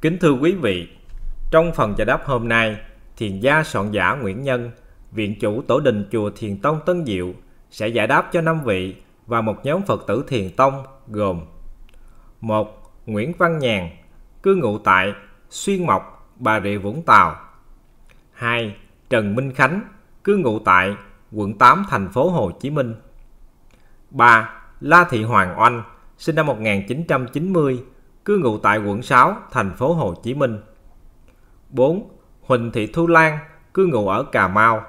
Kính thưa quý vị, trong phần giải đáp hôm nay, thiền gia soạn giả Nguyễn Nhân, viện chủ tổ đình chùa Thiền Tông Tân Diệu sẽ giải đáp cho năm vị và một nhóm Phật tử Thiền Tông gồm một Nguyễn Văn Nhàn, cư ngụ tại Xuyên Mộc, Bà Rịa Vũng Tàu 2. Trần Minh Khánh, cư ngụ tại quận 8 thành phố Hồ Chí Minh 3. La Thị Hoàng Oanh, sinh năm 1990, cư ngụ tại quận 6, thành phố Hồ Chí Minh. 4. Huỳnh Thị Thu Lan, cư ngụ ở Cà Mau.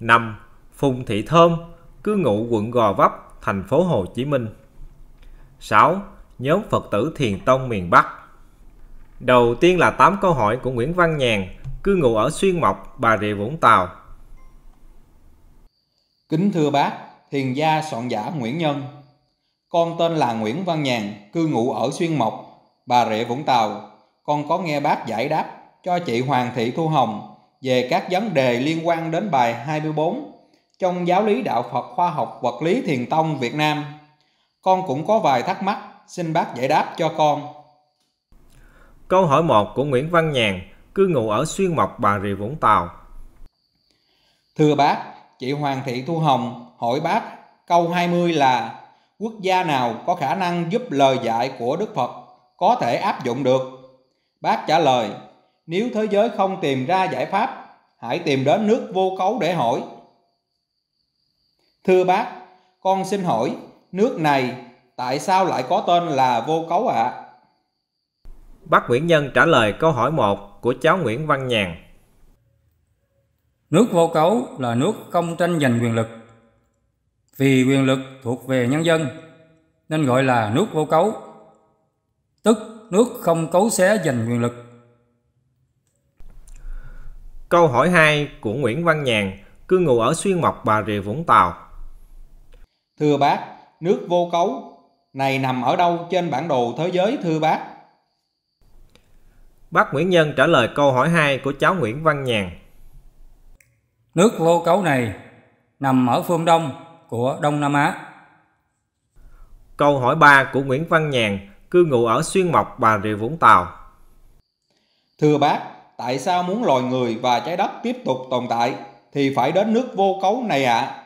5. Phùng Thị Thơm, cư ngụ quận Gò Vấp, thành phố Hồ Chí Minh. 6. Nhóm Phật tử Thiền Tông miền Bắc. Đầu tiên là 8 câu hỏi của Nguyễn Văn Nhàn, cư ngụ ở Xuyên Mộc, Bà Rịa Vũng Tàu. Kính thưa bác, thiền gia soạn giả Nguyễn Nhân. Con tên là Nguyễn Văn Nhàn, cư ngụ ở Xuyên Mộc, Bà Rịa Vũng Tàu. Con có nghe bác giải đáp cho chị Hoàng Thị Thu Hồng về các vấn đề liên quan đến bài 24 trong giáo lý đạo Phật khoa học vật lý thiền tông Việt Nam. Con cũng có vài thắc mắc, xin bác giải đáp cho con. Câu hỏi 1 của Nguyễn Văn Nhàn, cư ngụ ở Xuyên Mộc, Bà Rịa Vũng Tàu. Thưa bác, chị Hoàng Thị Thu Hồng hỏi bác câu 20 là quốc gia nào có khả năng giúp lời dạy của Đức Phật có thể áp dụng được? Bác trả lời, nếu thế giới không tìm ra giải pháp, hãy tìm đến nước vô cấu để hỏi. Thưa bác, con xin hỏi, nước này tại sao lại có tên là vô cấu ạ? À? Bác Nguyễn Nhân trả lời câu hỏi 1 của cháu Nguyễn Văn Nhàn. Nước vô cấu là nước không tranh giành quyền lực. Vì quyền lực thuộc về nhân dân nên gọi là nước vô cấu. Tức nước không cấu xé giành quyền lực. Câu hỏi 2 của Nguyễn Văn Nhàn, cư ngụ ở Xuyên Mộc, Bà Rịa Vũng Tàu. Thưa bác, nước vô cấu này nằm ở đâu trên bản đồ thế giới thưa bác? Bác Nguyễn Nhân trả lời câu hỏi 2 của cháu Nguyễn Văn Nhàn. Nước vô cấu này nằm ở phương đông của Đông Nam Á. Câu hỏi 3 của Nguyễn Văn Nhàn, cư ngụ ở Xuyên Mộc, Bà Rịa Vũng Tàu. Thưa bác, tại sao muốn loài người và trái đất tiếp tục tồn tại thì phải đến nước vô cấu này ạ? À?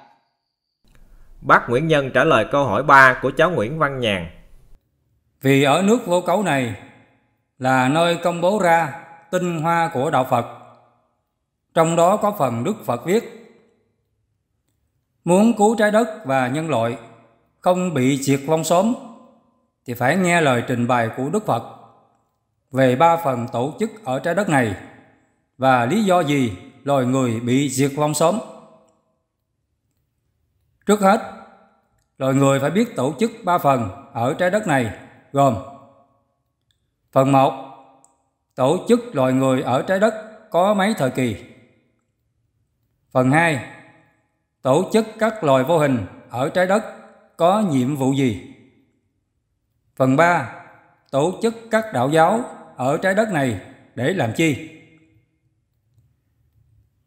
Bác Nguyễn Nhân trả lời câu hỏi 3 của cháu Nguyễn Văn Nhàn. Vì ở nước vô cấu này là nơi công bố ra tinh hoa của đạo Phật. Trong đó có phần Đức Phật viết Muốn cứu trái đất và nhân loại không bị diệt vong sớm thì phải nghe lời trình bày của Đức Phật về ba phần tổ chức ở trái đất này và lý do gì loài người bị diệt vong sớm. Trước hết, loài người phải biết tổ chức ba phần ở trái đất này gồm Phần 1. Tổ chức loài người ở trái đất có mấy thời kỳ. Phần 2. Tổ chức các loài vô hình ở trái đất có nhiệm vụ gì? Phần 3. Tổ chức các đạo giáo ở trái đất này để làm chi?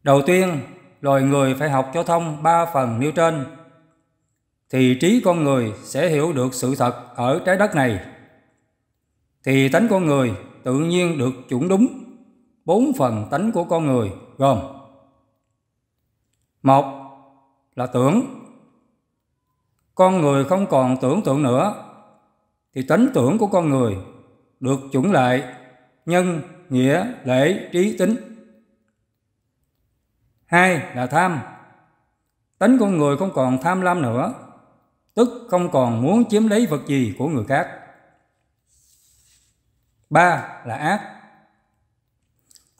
Đầu tiên, loài người phải học cho thông ba phần nêu trên thì trí con người sẽ hiểu được sự thật ở trái đất này thì tánh con người tự nhiên được chuẩn đúng bốn phần tánh của con người gồm một là tưởng. Con người không còn tưởng tượng nữa, thì tánh tưởng của con người được chuẩn lại nhân, nghĩa, lễ, trí, tính. Hai là tham. Tánh con người không còn tham lam nữa, tức không còn muốn chiếm lấy vật gì của người khác. Ba là ác.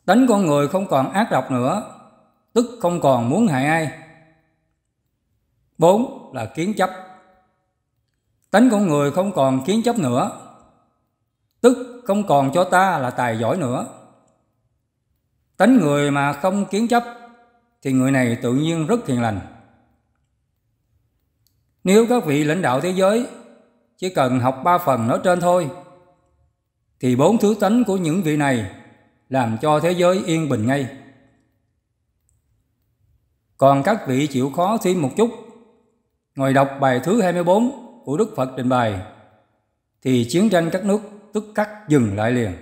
Tánh con người không còn ác độc nữa, tức không còn muốn hại ai bốn là kiến chấp. Tánh của người không còn kiến chấp nữa. Tức không còn cho ta là tài giỏi nữa. Tánh người mà không kiến chấp thì người này tự nhiên rất hiền lành. Nếu các vị lãnh đạo thế giới chỉ cần học ba phần nói trên thôi thì bốn thứ tánh của những vị này làm cho thế giới yên bình ngay. Còn các vị chịu khó thêm một chút, ngồi đọc bài thứ 24 của Đức Phật trình bày, thì chiến tranh các nước tức khắc dừng lại liền.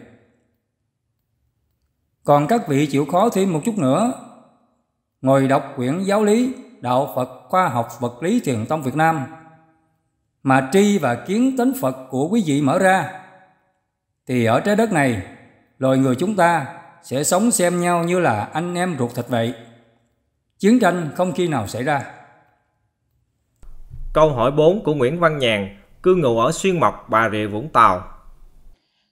Còn các vị chịu khó thêm một chút nữa, ngồi đọc quyển giáo lý Đạo Phật Khoa học Vật lý Thiền Tông Việt Nam mà tri và kiến tính Phật của quý vị mở ra thì ở trái đất này loài người chúng ta sẽ sống xem nhau như là anh em ruột thịt vậy. Chiến tranh không khi nào xảy ra. Câu hỏi 4 của Nguyễn Văn Nhàn, cư ngụ ở Xuyên Mộc, Bà Rịa, Vũng Tàu.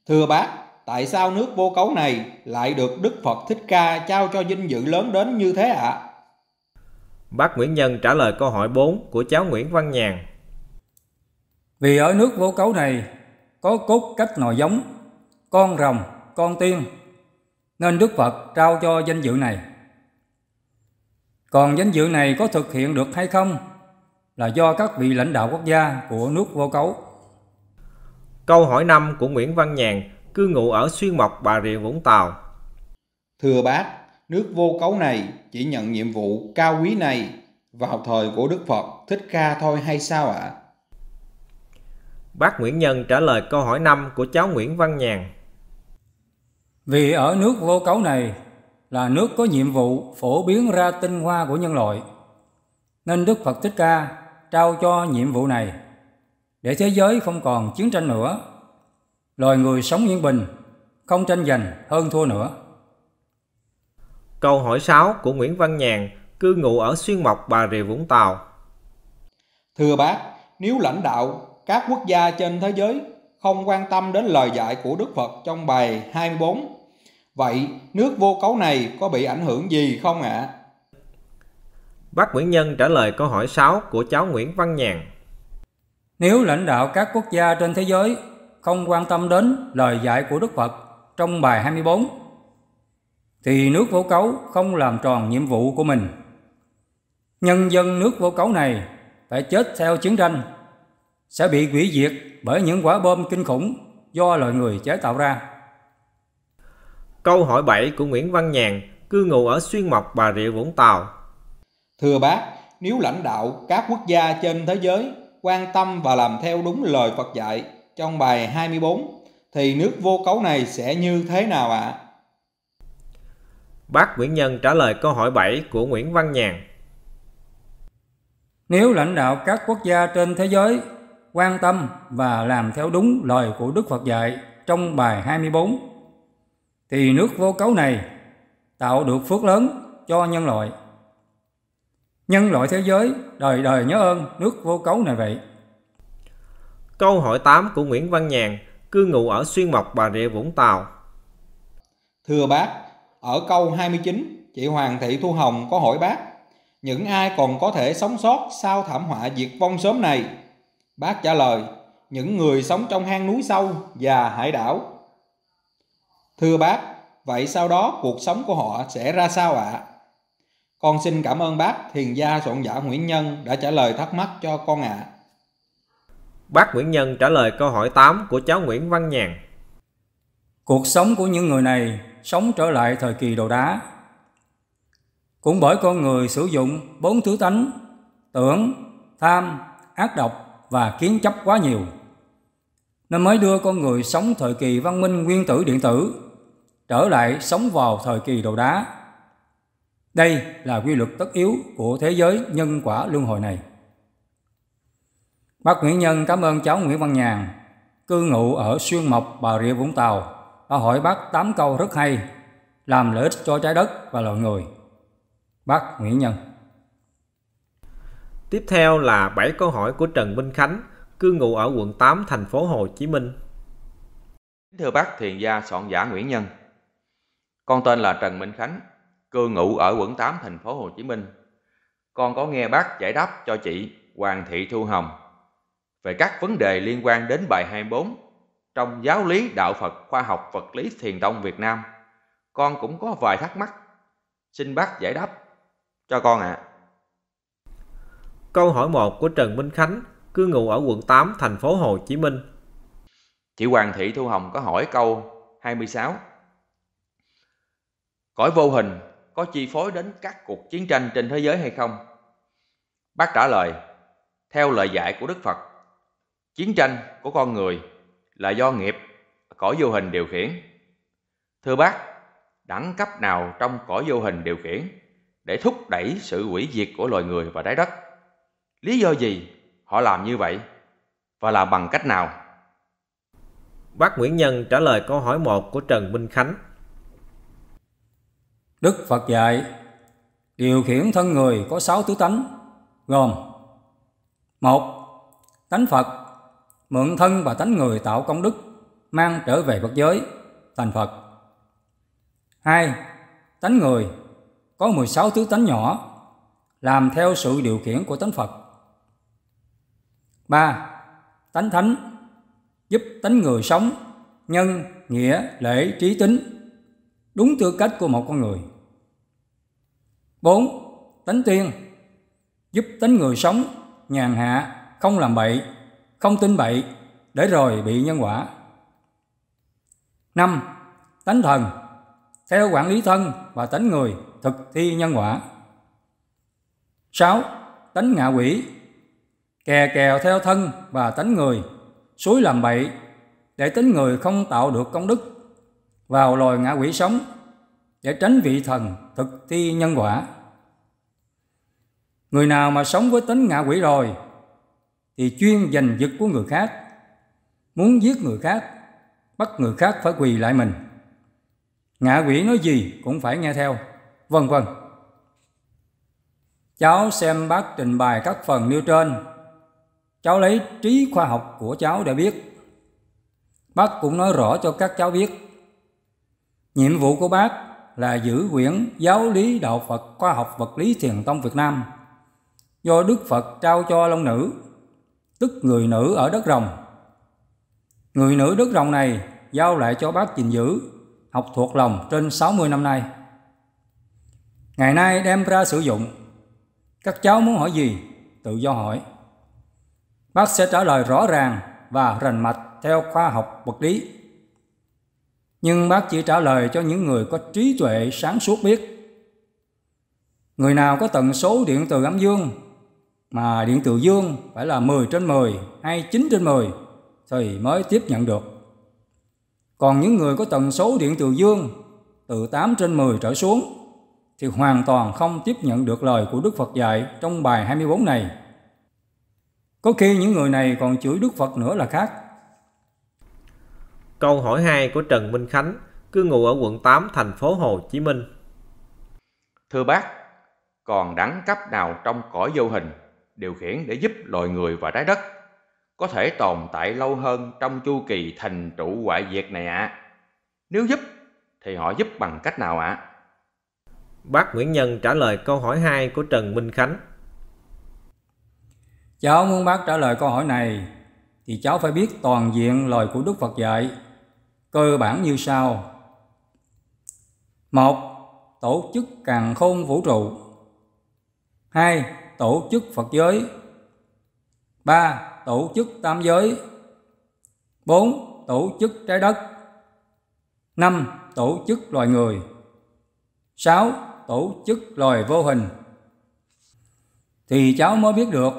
Thưa bác, tại sao nước vô cấu này lại được Đức Phật Thích Ca trao cho vinh dự lớn đến như thế ạ? À? Bác Nguyễn Nhân trả lời câu hỏi 4 của cháu Nguyễn Văn Nhàn. Vì ở nước vô cấu này có cốt cách nòi giống, con rồng, con tiên, nên Đức Phật trao cho danh dự này. Còn danh dự này có thực hiện được hay không là do các vị lãnh đạo quốc gia của nước vô cấu. Câu hỏi 5 của Nguyễn Văn Nhàn, cư ngụ ở Xuyên Mộc, Bà Rịa, Vũng Tàu. Thưa bác, nước vô cấu này chỉ nhận nhiệm vụ cao quý này vào thời của Đức Phật Thích Ca thôi hay sao ạ? À? Bác Nguyễn Nhân trả lời câu hỏi 5 của cháu Nguyễn Văn Nhàn. Vì ở nước vô cấu này là nước có nhiệm vụ phổ biến ra tinh hoa của nhân loại, nên Đức Phật Thích Ca trao cho nhiệm vụ này để thế giới không còn chiến tranh nữa, loài người sống yên bình, không tranh giành hơn thua nữa. Câu hỏi 6 của Nguyễn Văn Nhàn, cư ngụ ở Xuyên Mộc, Bà Rịa Vũng Tàu. Thưa bác, nếu lãnh đạo các quốc gia trên thế giới không quan tâm đến lời dạy của Đức Phật trong bài 24, vậy nước vô cấu này có bị ảnh hưởng gì không ạ? À? Bác Nguyễn Nhân trả lời câu hỏi 6 của cháu Nguyễn Văn Nhàn. Nếu lãnh đạo các quốc gia trên thế giới không quan tâm đến lời dạy của Đức Phật trong bài 24 thì nước vô cấu không làm tròn nhiệm vụ của mình. Nhân dân nước vô cấu này phải chết theo chiến tranh, sẽ bị hủy diệt bởi những quả bom kinh khủng do loài người chế tạo ra. Câu hỏi 7 của Nguyễn Văn Nhàn, cư ngụ ở Xuyên Mộc, Bà Rịa, Vũng Tàu. Thưa bác, nếu lãnh đạo các quốc gia trên thế giới quan tâm và làm theo đúng lời Phật dạy trong bài 24 thì nước vô cấu này sẽ như thế nào ạ? À? Bác Nguyễn Nhân trả lời câu hỏi 7 của Nguyễn Văn Nhàn. Nếu lãnh đạo các quốc gia trên thế giới quan tâm và làm theo đúng lời của Đức Phật dạy trong bài 24 thì nước vô cấu này tạo được phước lớn cho nhân loại. Nhân loại thế giới đời đời nhớ ơn nước vô cấu này vậy. Câu hỏi 8 của Nguyễn Văn Nhàn, cư ngụ ở Xuyên Mộc, Bà Rịa, Vũng Tàu. Thưa bác, ở câu 29, chị Hoàng Thị Thu Hồng có hỏi bác, những ai còn có thể sống sót sau thảm họa diệt vong sớm này? Bác trả lời, những người sống trong hang núi sâu và hải đảo. Thưa bác, vậy sau đó cuộc sống của họ sẽ ra sao ạ? À? Con xin cảm ơn bác thiền gia soạn giả Nguyễn Nhân đã trả lời thắc mắc cho con ạ. À. Bác Nguyễn Nhân trả lời câu hỏi 8 của cháu Nguyễn Văn Nhàn. Cuộc sống của những người này sống trở lại thời kỳ đồ đá. Cũng bởi con người sử dụng bốn thứ tánh, tưởng, tham, ác độc và kiến chấp quá nhiều, nên mới đưa con người sống thời kỳ văn minh nguyên tử điện tử trở lại sống vào thời kỳ đồ đá. Đây là quy luật tất yếu của thế giới nhân quả luân hồi này. Bác Nguyễn Nhân cảm ơn cháu Nguyễn Văn Nhàn, cư ngụ ở Xuyên Mộc, Bà Rịa Vũng Tàu, đã hỏi bác 8 câu rất hay, làm lợi ích cho trái đất và loài người. Bác Nguyễn Nhân Tiếp theo là 7 câu hỏi của Trần Minh Khánh, cư ngụ ở quận 8, thành phố Hồ Chí Minh. Thưa bác thiền gia soạn giả Nguyễn Nhân, con tên là Trần Minh Khánh, cư ngụ ở quận 8, thành phố Hồ Chí Minh. Con có nghe bác giải đáp cho chị Hoàng Thị Thu Hồng về các vấn đề liên quan đến bài 24 trong giáo lý đạo Phật khoa học vật lý thiền tông Việt Nam. Con cũng có vài thắc mắc, xin bác giải đáp cho con ạ. À. Câu hỏi 1 của Trần Minh Khánh, cư ngụ ở quận 8, thành phố Hồ Chí Minh. Chị Hoàng Thị Thu Hồng có hỏi câu 26. Cõi vô hình có chi phối đến các cuộc chiến tranh trên thế giới hay không? Bác trả lời, theo lời dạy của Đức Phật, chiến tranh của con người là do nghiệp cõi vô hình điều khiển. Thưa bác, đẳng cấp nào trong cõi vô hình điều khiển để thúc đẩy sự hủy diệt của loài người và trái đất. Lý do gì họ làm như vậy và làm bằng cách nào? Bác Nguyễn Nhân trả lời câu hỏi 1 của Trần Minh Khánh. Đức Phật dạy, điều khiển thân người có sáu tứ tánh, gồm một Tánh Phật, mượn thân và tánh người tạo công đức, mang trở về Phật giới, thành Phật. hai Tánh người, có 16 tứ tánh nhỏ, làm theo sự điều khiển của tánh Phật. ba Tánh thánh, giúp tánh người sống, nhân, nghĩa, lễ, trí tính, đúng tư cách của một con người. 4. Tánh tiên giúp tánh người sống, nhàn hạ, không làm bậy, không tin bậy, để rồi bị nhân quả. 5. Tánh thần theo quản lý thân và tánh người thực thi nhân quả. 6. Tánh ngạ quỷ kè kèo theo thân và tánh người suối làm bậy để tính người không tạo được công đức vào loài ngã quỷ sống để tránh vị thần thực thi nhân quả. Người nào mà sống với tính ngạ quỷ rồi thì chuyên giành giật của người khác, muốn giết người khác, bắt người khác phải quỳ lại mình. Ngạ quỷ nói gì cũng phải nghe theo, vân vân. Cháu xem bác trình bày các phần nêu trên, cháu lấy trí khoa học của cháu để biết Bác cũng nói rõ cho các cháu biết. Nhiệm vụ của bác là giữ quyển Giáo lý Đạo Phật Khoa học Vật lý Thiền Tông Việt Nam do Đức Phật trao cho Long Nữ, tức người nữ ở đất rồng. Người nữ đất rồng này giao lại cho bác gìn giữ, học thuộc lòng trên 60 năm nay. Ngày nay đem ra sử dụng, các cháu muốn hỏi gì, tự do hỏi. Bác sẽ trả lời rõ ràng và rành mạch theo khoa học vật lý. Nhưng bác chỉ trả lời cho những người có trí tuệ sáng suốt biết. Người nào có tần số điện từ âm dương, mà điện từ dương phải là 10 trên 10 hay 9 trên 10 thì mới tiếp nhận được. Còn những người có tần số điện từ dương từ 8 trên 10 trở xuống, thì hoàn toàn không tiếp nhận được lời của Đức Phật dạy trong bài 24 này. Có khi những người này còn chửi Đức Phật nữa là khác. Câu hỏi 2 của Trần Minh Khánh, cư ngụ ở quận 8 thành phố Hồ Chí Minh. Thưa bác, còn đẳng cấp nào trong cõi vô hình điều khiển để giúp loài người và trái đất có thể tồn tại lâu hơn trong chu kỳ thành trụ hoại diệt này ạ? À? Nếu giúp thì họ giúp bằng cách nào ạ? À? Bác Nguyễn Nhân trả lời câu hỏi 2 của Trần Minh Khánh. Cháu muốn bác trả lời câu hỏi này thì cháu phải biết toàn diện lời của Đức Phật dạy cơ bản như sau. một, Tổ chức càng khôn vũ trụ. hai, Tổ chức Phật giới. ba, Tổ chức tam giới. bốn, Tổ chức trái đất. năm, Tổ chức loài người. sáu, Tổ chức loài vô hình. Thì cháu mới biết được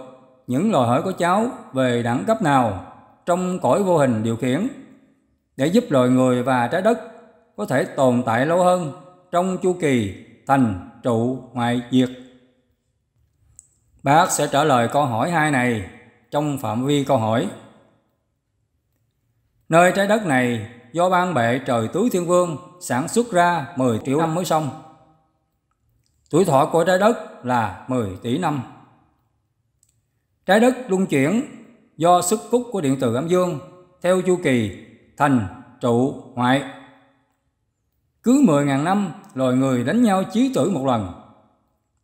những lời hỏi của cháu về đẳng cấp nào trong cõi vô hình điều khiển để giúp loài người và trái đất có thể tồn tại lâu hơn trong chu kỳ thành trụ hoại diệt. Bác sẽ trả lời câu hỏi hai này trong phạm vi câu hỏi. Nơi trái đất này do ban bệ trời túi thiên vương sản xuất ra 10 triệu năm mới xong. Tuổi thọ của trái đất là 10 tỷ năm. Trái đất luân chuyển do sức hút của điện từ âm dương theo chu kỳ thành trụ hoại. Cứ 10.000 năm, loài người đánh nhau chí tử một lần,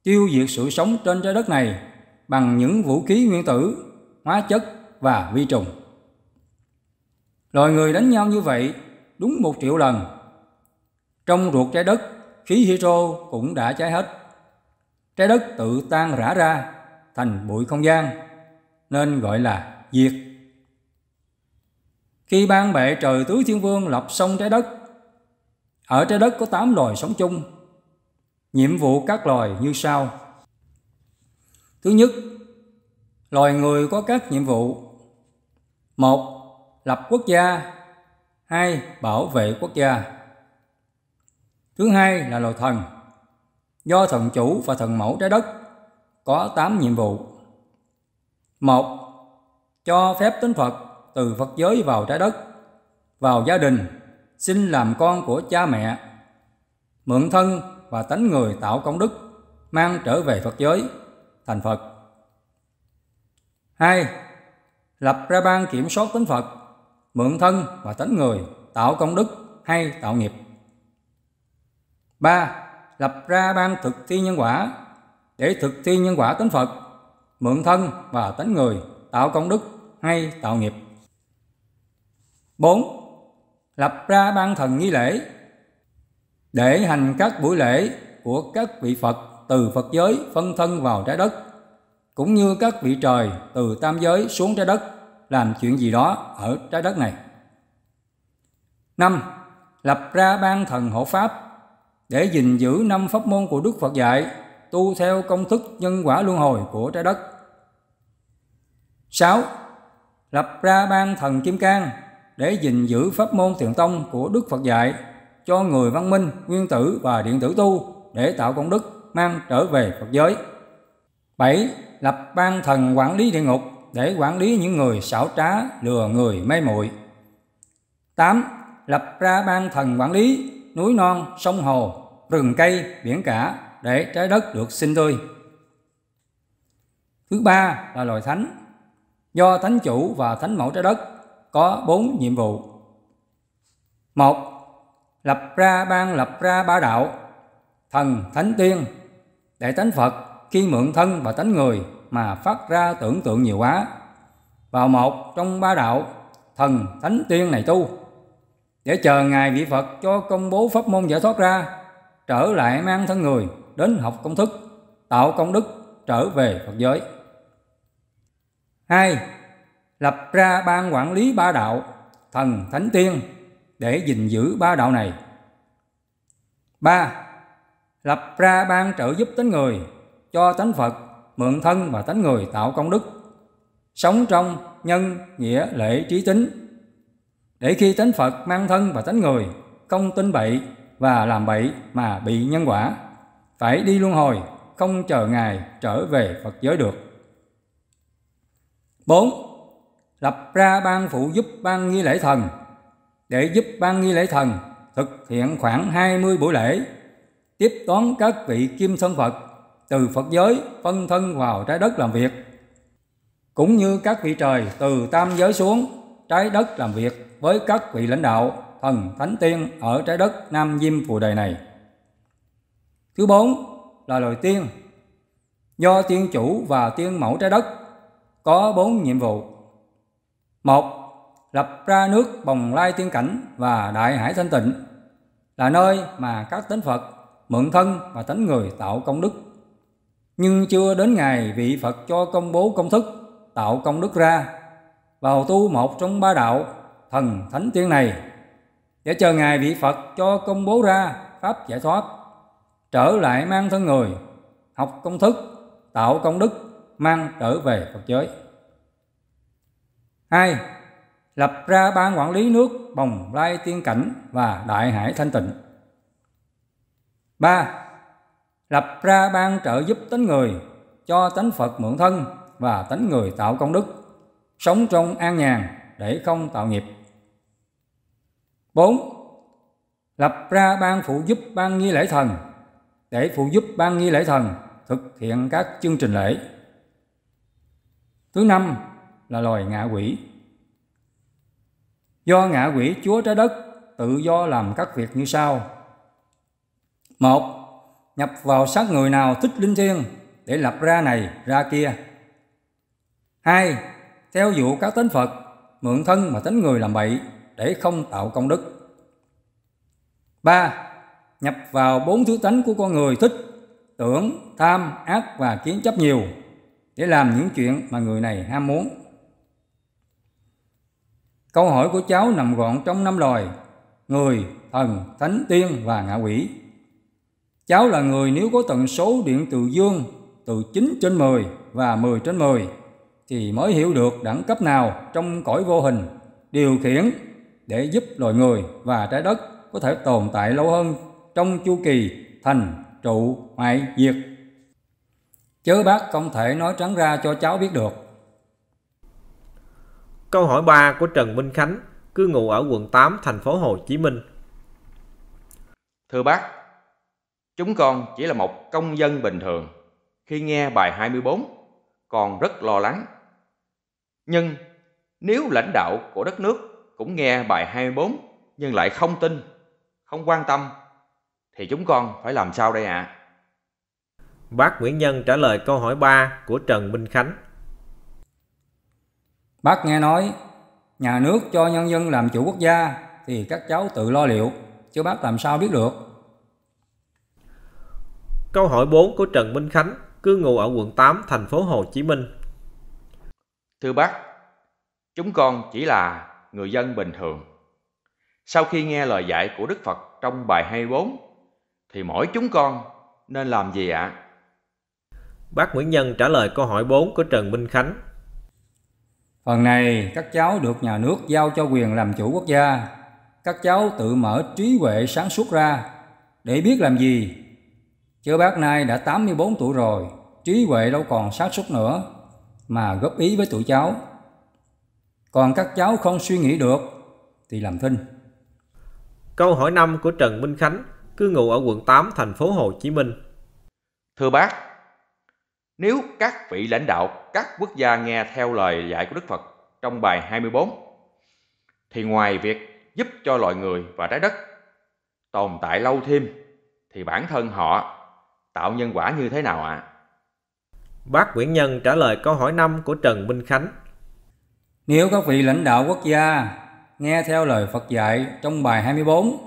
tiêu diệt sự sống trên trái đất này bằng những vũ khí nguyên tử, hóa chất và vi trùng. Loài người đánh nhau như vậy đúng một triệu lần. Trong ruột trái đất, khí hydro cũng đã cháy hết. Trái đất tự tan rã ra thành bụi không gian, nên gọi là diệt khi ban bệ trời tứ thiên vương lập xong trái đất, ở trái đất có tám loài sống chung. Nhiệm vụ các loài như sau. Thứ nhất, loài người có các nhiệm vụ. một Lập quốc gia. hai Bảo vệ quốc gia. Thứ hai là loài thần. Do thần chủ và thần mẫu trái đất có 8 nhiệm vụ. một Cho phép tính Phật từ Phật giới vào trái đất, vào gia đình, xin làm con của cha mẹ, mượn thân và tánh người tạo công đức, mang trở về Phật giới, thành Phật. 2. Lập ra ban kiểm soát tính Phật, mượn thân và tánh người, tạo công đức hay tạo nghiệp. 3. Lập ra ban thực thi nhân quả để thực thi nhân quả tính Phật, mượn thân và tánh người, tạo công đức hay tạo nghiệp. 4. Lập ra ban thần nghi lễ, để hành các buổi lễ của các vị Phật từ Phật giới phân thân vào trái đất, cũng như các vị trời từ tam giới xuống trái đất làm chuyện gì đó ở trái đất này. 5. Lập ra ban thần hộ pháp, để gìn giữ năm pháp môn của Đức Phật dạy, tu theo công thức nhân quả luân hồi của trái đất. 6. Lập ra ban thần Kim Cang để gìn giữ pháp môn thiền tông của Đức Phật dạy cho người văn minh, nguyên tử và điện tử tu để tạo công đức mang trở về Phật giới. 7. Lập ban thần quản lý địa ngục để quản lý những người xảo trá, lừa người mê muội. 8. Lập ra ban thần quản lý núi non, sông hồ, rừng cây, biển cả để trái đất được sinh tươi. Thứ ba là loài thánh. Do thánh chủ và thánh mẫu trái đất có bốn nhiệm vụ. Một, lập ra ban lập ra ba đạo, thần, thánh tiên, để tánh Phật khi mượn thân và tánh người mà phát ra tưởng tượng nhiều quá. Vào một trong ba đạo, thần, thánh tiên này tu, để chờ Ngài vị Phật cho công bố pháp môn giải thoát ra, trở lại mang thân người đến học công thức, tạo công đức trở về Phật giới. hai Lập ra ban quản lý ba đạo, thần thánh tiên để gìn giữ ba đạo này. ba Lập ra ban trợ giúp tánh người cho tánh Phật mượn thân và tánh người tạo công đức, sống trong nhân, nghĩa, lễ, trí tính, để khi tánh Phật mang thân và tánh người không tin bậy và làm bậy mà bị nhân quả phải đi luân hồi không chờ ngài trở về Phật giới được. 4. Lập ra ban phụ giúp ban nghi lễ thần để giúp ban nghi lễ thần, thực hiện khoảng 20 buổi lễ tiếp đón các vị kim thân Phật, từ Phật giới phân thân vào trái đất làm việc cũng như các vị trời từ tam giới xuống trái đất làm việc với các vị lãnh đạo, thần, thánh tiên ở trái đất Nam Diêm phù Đề này. Thứ bốn là loài tiên. Do tiên chủ và tiên mẫu trái đất có bốn nhiệm vụ. Một, lập ra nước bồng lai tiên cảnh và đại hải thanh tịnh là nơi mà các tánh Phật mượn thân và tánh người tạo công đức. Nhưng chưa đến ngày vị Phật cho công bố công thức tạo công đức ra vào tu một trong ba đạo thần thánh tiên này để chờ ngày vị Phật cho công bố ra pháp giải thoát trở lại mang thân người học công thức tạo công đức mang trở về Phật giới hai, lập ra ban quản lý nước bồng lai tiên cảnh và đại hải thanh tịnh ba, lập ra ban trợ giúp tánh người cho tánh Phật mượn thân và tánh người tạo công đức, sống trong an nhàn để không tạo nghiệp 4. Lập ra ban phụ giúp ban nghi lễ thần để phụ giúp ban nghi lễ thần thực hiện các chương trình lễ. Thứ năm là loài ngạ quỷ. Do ngạ quỷ chúa trái đất tự do làm các việc như sau. một Nhập vào xác người nào thích linh thiêng để lập ra này ra kia. hai Theo dụ các tánh Phật mượn thân mà tánh người làm bậy để không tạo công đức. ba Nhập vào bốn thứ tánh của con người thích tưởng, tham, ác và kiến chấp nhiều để làm những chuyện mà người này ham muốn. Câu hỏi của cháu nằm gọn trong năm loài người, thần, thánh, tiên và ngạ quỷ. Cháu là người nếu có tần số điện từ dương từ 9 trên 10 và 10 trên 10 thì mới hiểu được đẳng cấp nào trong cõi vô hình điều khiển để giúp loài người và trái đất có thể tồn tại lâu hơn trong chu kỳ thành trụ hoại diệt chớ bác không thể nói trắng ra cho cháu biết được Câu hỏi 3 của Trần Minh Khánh, cư ngụ ở quận 8, thành phố Hồ Chí Minh. Thưa bác, chúng con chỉ là một công dân bình thường. Khi nghe bài 24, còn rất lo lắng. Nhưng nếu lãnh đạo của đất nước cũng nghe bài 24 nhưng lại không tin, không quan tâm, thì chúng con phải làm sao đây ạ? À? Bác Nguyễn Nhân trả lời câu hỏi 3 của Trần Minh Khánh. Bác nghe nói nhà nước cho nhân dân làm chủ quốc gia thì các cháu tự lo liệu, chứ bác làm sao biết được. Câu hỏi 4 của Trần Minh Khánh, cư ngụ ở quận 8, thành phố Hồ Chí Minh. Thưa bác, chúng con chỉ là người dân bình thường. Sau khi nghe lời dạy của Đức Phật trong bài 24, thì mỗi chúng con nên làm gì ạ? Bác Nguyễn Nhân trả lời câu hỏi 4 của Trần Minh Khánh. Phần này các cháu được nhà nước giao cho quyền làm chủ quốc gia. Các cháu tự mở trí huệ sáng suốt ra để biết làm gì. Chứ bác nay đã 84 tuổi rồi, trí huệ đâu còn sáng suốt nữa mà góp ý với tụi cháu. Còn các cháu không suy nghĩ được thì làm thinh. Câu hỏi 5 của Trần Minh Khánh, cư ngụ ở quận 8 thành phố Hồ Chí Minh. Thưa bác, nếu các vị lãnh đạo các quốc gia nghe theo lời dạy của Đức Phật trong bài 24, thì ngoài việc giúp cho loài người và trái đất tồn tại lâu thêm, thì bản thân họ tạo nhân quả như thế nào ạ? À? Bác Nguyễn Nhân trả lời câu hỏi 5 của Trần Minh Khánh. Nếu các vị lãnh đạo quốc gia nghe theo lời Phật dạy trong bài 24,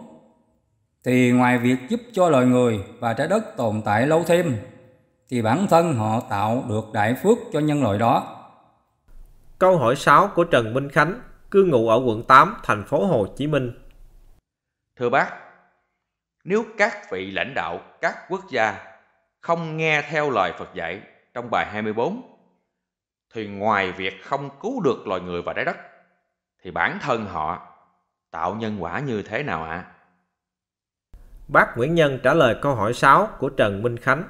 thì ngoài việc giúp cho loài người và trái đất tồn tại lâu thêm, thì bản thân họ tạo được đại phước cho nhân loại đó. Câu hỏi 6 của Trần Minh Khánh, cư ngụ ở quận 8, thành phố Hồ Chí Minh. Thưa bác, nếu các vị lãnh đạo các quốc gia không nghe theo lời Phật dạy trong bài 24, thì ngoài việc không cứu được loài người và trái đất, thì bản thân họ tạo nhân quả như thế nào ạ? À? Bác Nguyễn Nhân trả lời câu hỏi 6 của Trần Minh Khánh.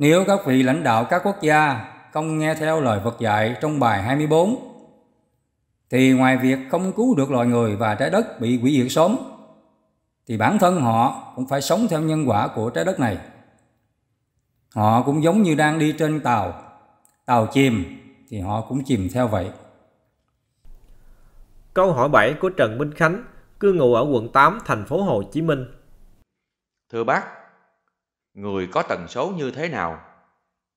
Nếu các vị lãnh đạo các quốc gia không nghe theo lời Phật dạy trong bài 24, thì ngoài việc không cứu được loài người và trái đất bị hủy diệt sớm, thì bản thân họ cũng phải sống theo nhân quả của trái đất này. Họ cũng giống như đang đi trên tàu, tàu chìm thì họ cũng chìm theo vậy. Câu hỏi 7 của Trần Minh Khánh, cư ngụ ở quận 8, thành phố Hồ Chí Minh. Thưa bác, người có tần số như thế nào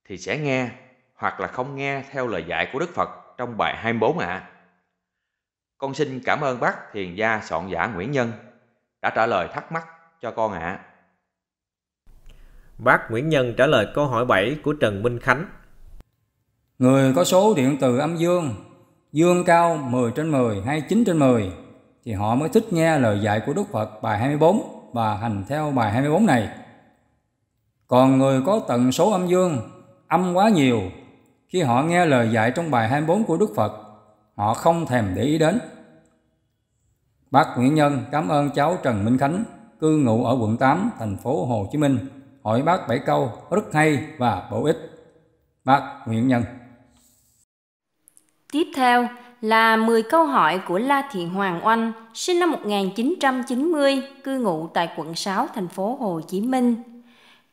thì sẽ nghe hoặc là không nghe theo lời dạy của Đức Phật trong bài 24 ạ. À. Con xin cảm ơn bác thiền gia soạn giả Nguyễn Nhân đã trả lời thắc mắc cho con ạ. À. Bác Nguyễn Nhân trả lời câu hỏi 7 của Trần Minh Khánh. Người có số điện từ âm dương, dương cao 10 trên 10 hay 9 trên 10 thì họ mới thích nghe lời dạy của Đức Phật bài 24 và hành theo bài 24 này. Còn người có tần số âm dương, âm quá nhiều, khi họ nghe lời dạy trong bài 24 của Đức Phật, họ không thèm để ý đến. Bác Nguyễn Nhân cảm ơn cháu Trần Minh Khánh, cư ngụ ở quận 8, thành phố Hồ Chí Minh, hỏi bác bảy câu rất hay và bổ ích. Bác Nguyễn Nhân Tiếp theo là 10 câu hỏi của La thị Hoàng Oanh, sinh năm 1990, cư ngụ tại quận 6, thành phố Hồ Chí Minh.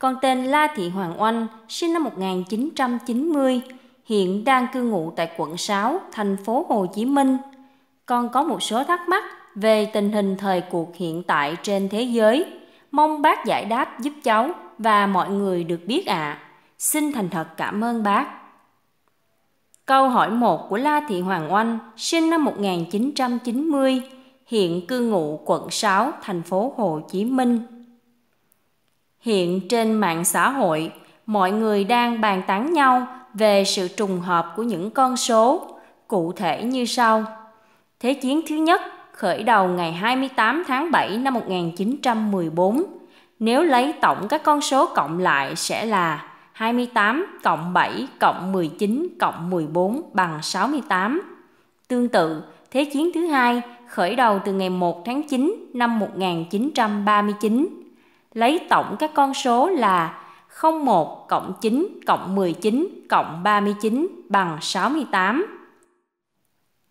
Còn tên La Thị Hoàng Oanh, sinh năm 1990, hiện đang cư ngụ tại quận 6, thành phố Hồ Chí Minh. Con có một số thắc mắc về tình hình thời cuộc hiện tại trên thế giới. Mong bác giải đáp giúp cháu và mọi người được biết ạ. À. Xin thành thật cảm ơn bác. Câu hỏi 1 của La Thị Hoàng Oanh, sinh năm 1990, hiện cư ngụ quận 6, thành phố Hồ Chí Minh. Hiện trên mạng xã hội, mọi người đang bàn tán nhau về sự trùng hợp của những con số, cụ thể như sau. Thế chiến thứ nhất khởi đầu ngày 28 tháng 7 năm 1914. Nếu lấy tổng các con số cộng lại sẽ là 28 cộng 7 cộng 19 cộng 14 bằng 68. Tương tự, Thế chiến thứ hai khởi đầu từ ngày 1 tháng 9 năm 1939, lấy tổng các con số là 01 cộng 9 cộng 19 cộng 39 bằng 68.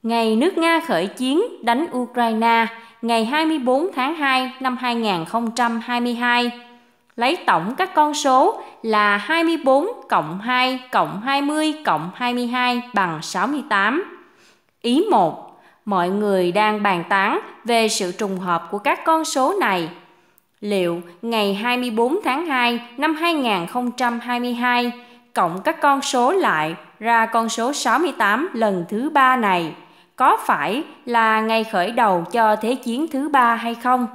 Ngày nước Nga khởi chiến đánh Ukraine ngày 24 tháng 2 năm 2022, lấy tổng các con số là 24 cộng 2 cộng 20 cộng 22 bằng 68. Ý 1. Mọi người đang bàn tán về sự trùng hợp của các con số này. Liệu ngày 24 tháng 2 năm 2022 cộng các con số lại ra con số 68 lần thứ ba này, có phải là ngày khởi đầu cho Thế chiến thứ ba hay không?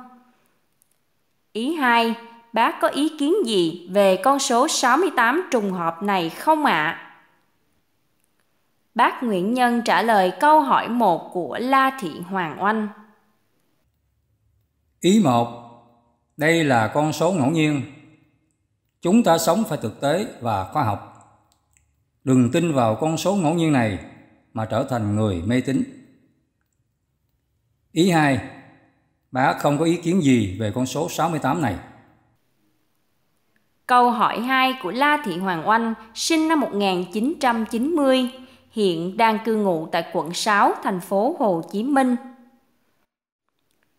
Ý 2. Bác có ý kiến gì về con số 68 trùng hợp này không ạ? À? Bác Nguyễn Nhân trả lời câu hỏi 1 của La Thị Hoàng Oanh. Ý 1. Đây là con số ngẫu nhiên. Chúng ta sống phải thực tế và khoa học. Đừng tin vào con số ngẫu nhiên này mà trở thành người mê tín. Ý 2. Bác không có ý kiến gì về con số 68 này. Câu hỏi 2 của La Thị Hoàng Oanh, sinh năm 1990, hiện đang cư ngụ tại quận 6, thành phố Hồ Chí Minh.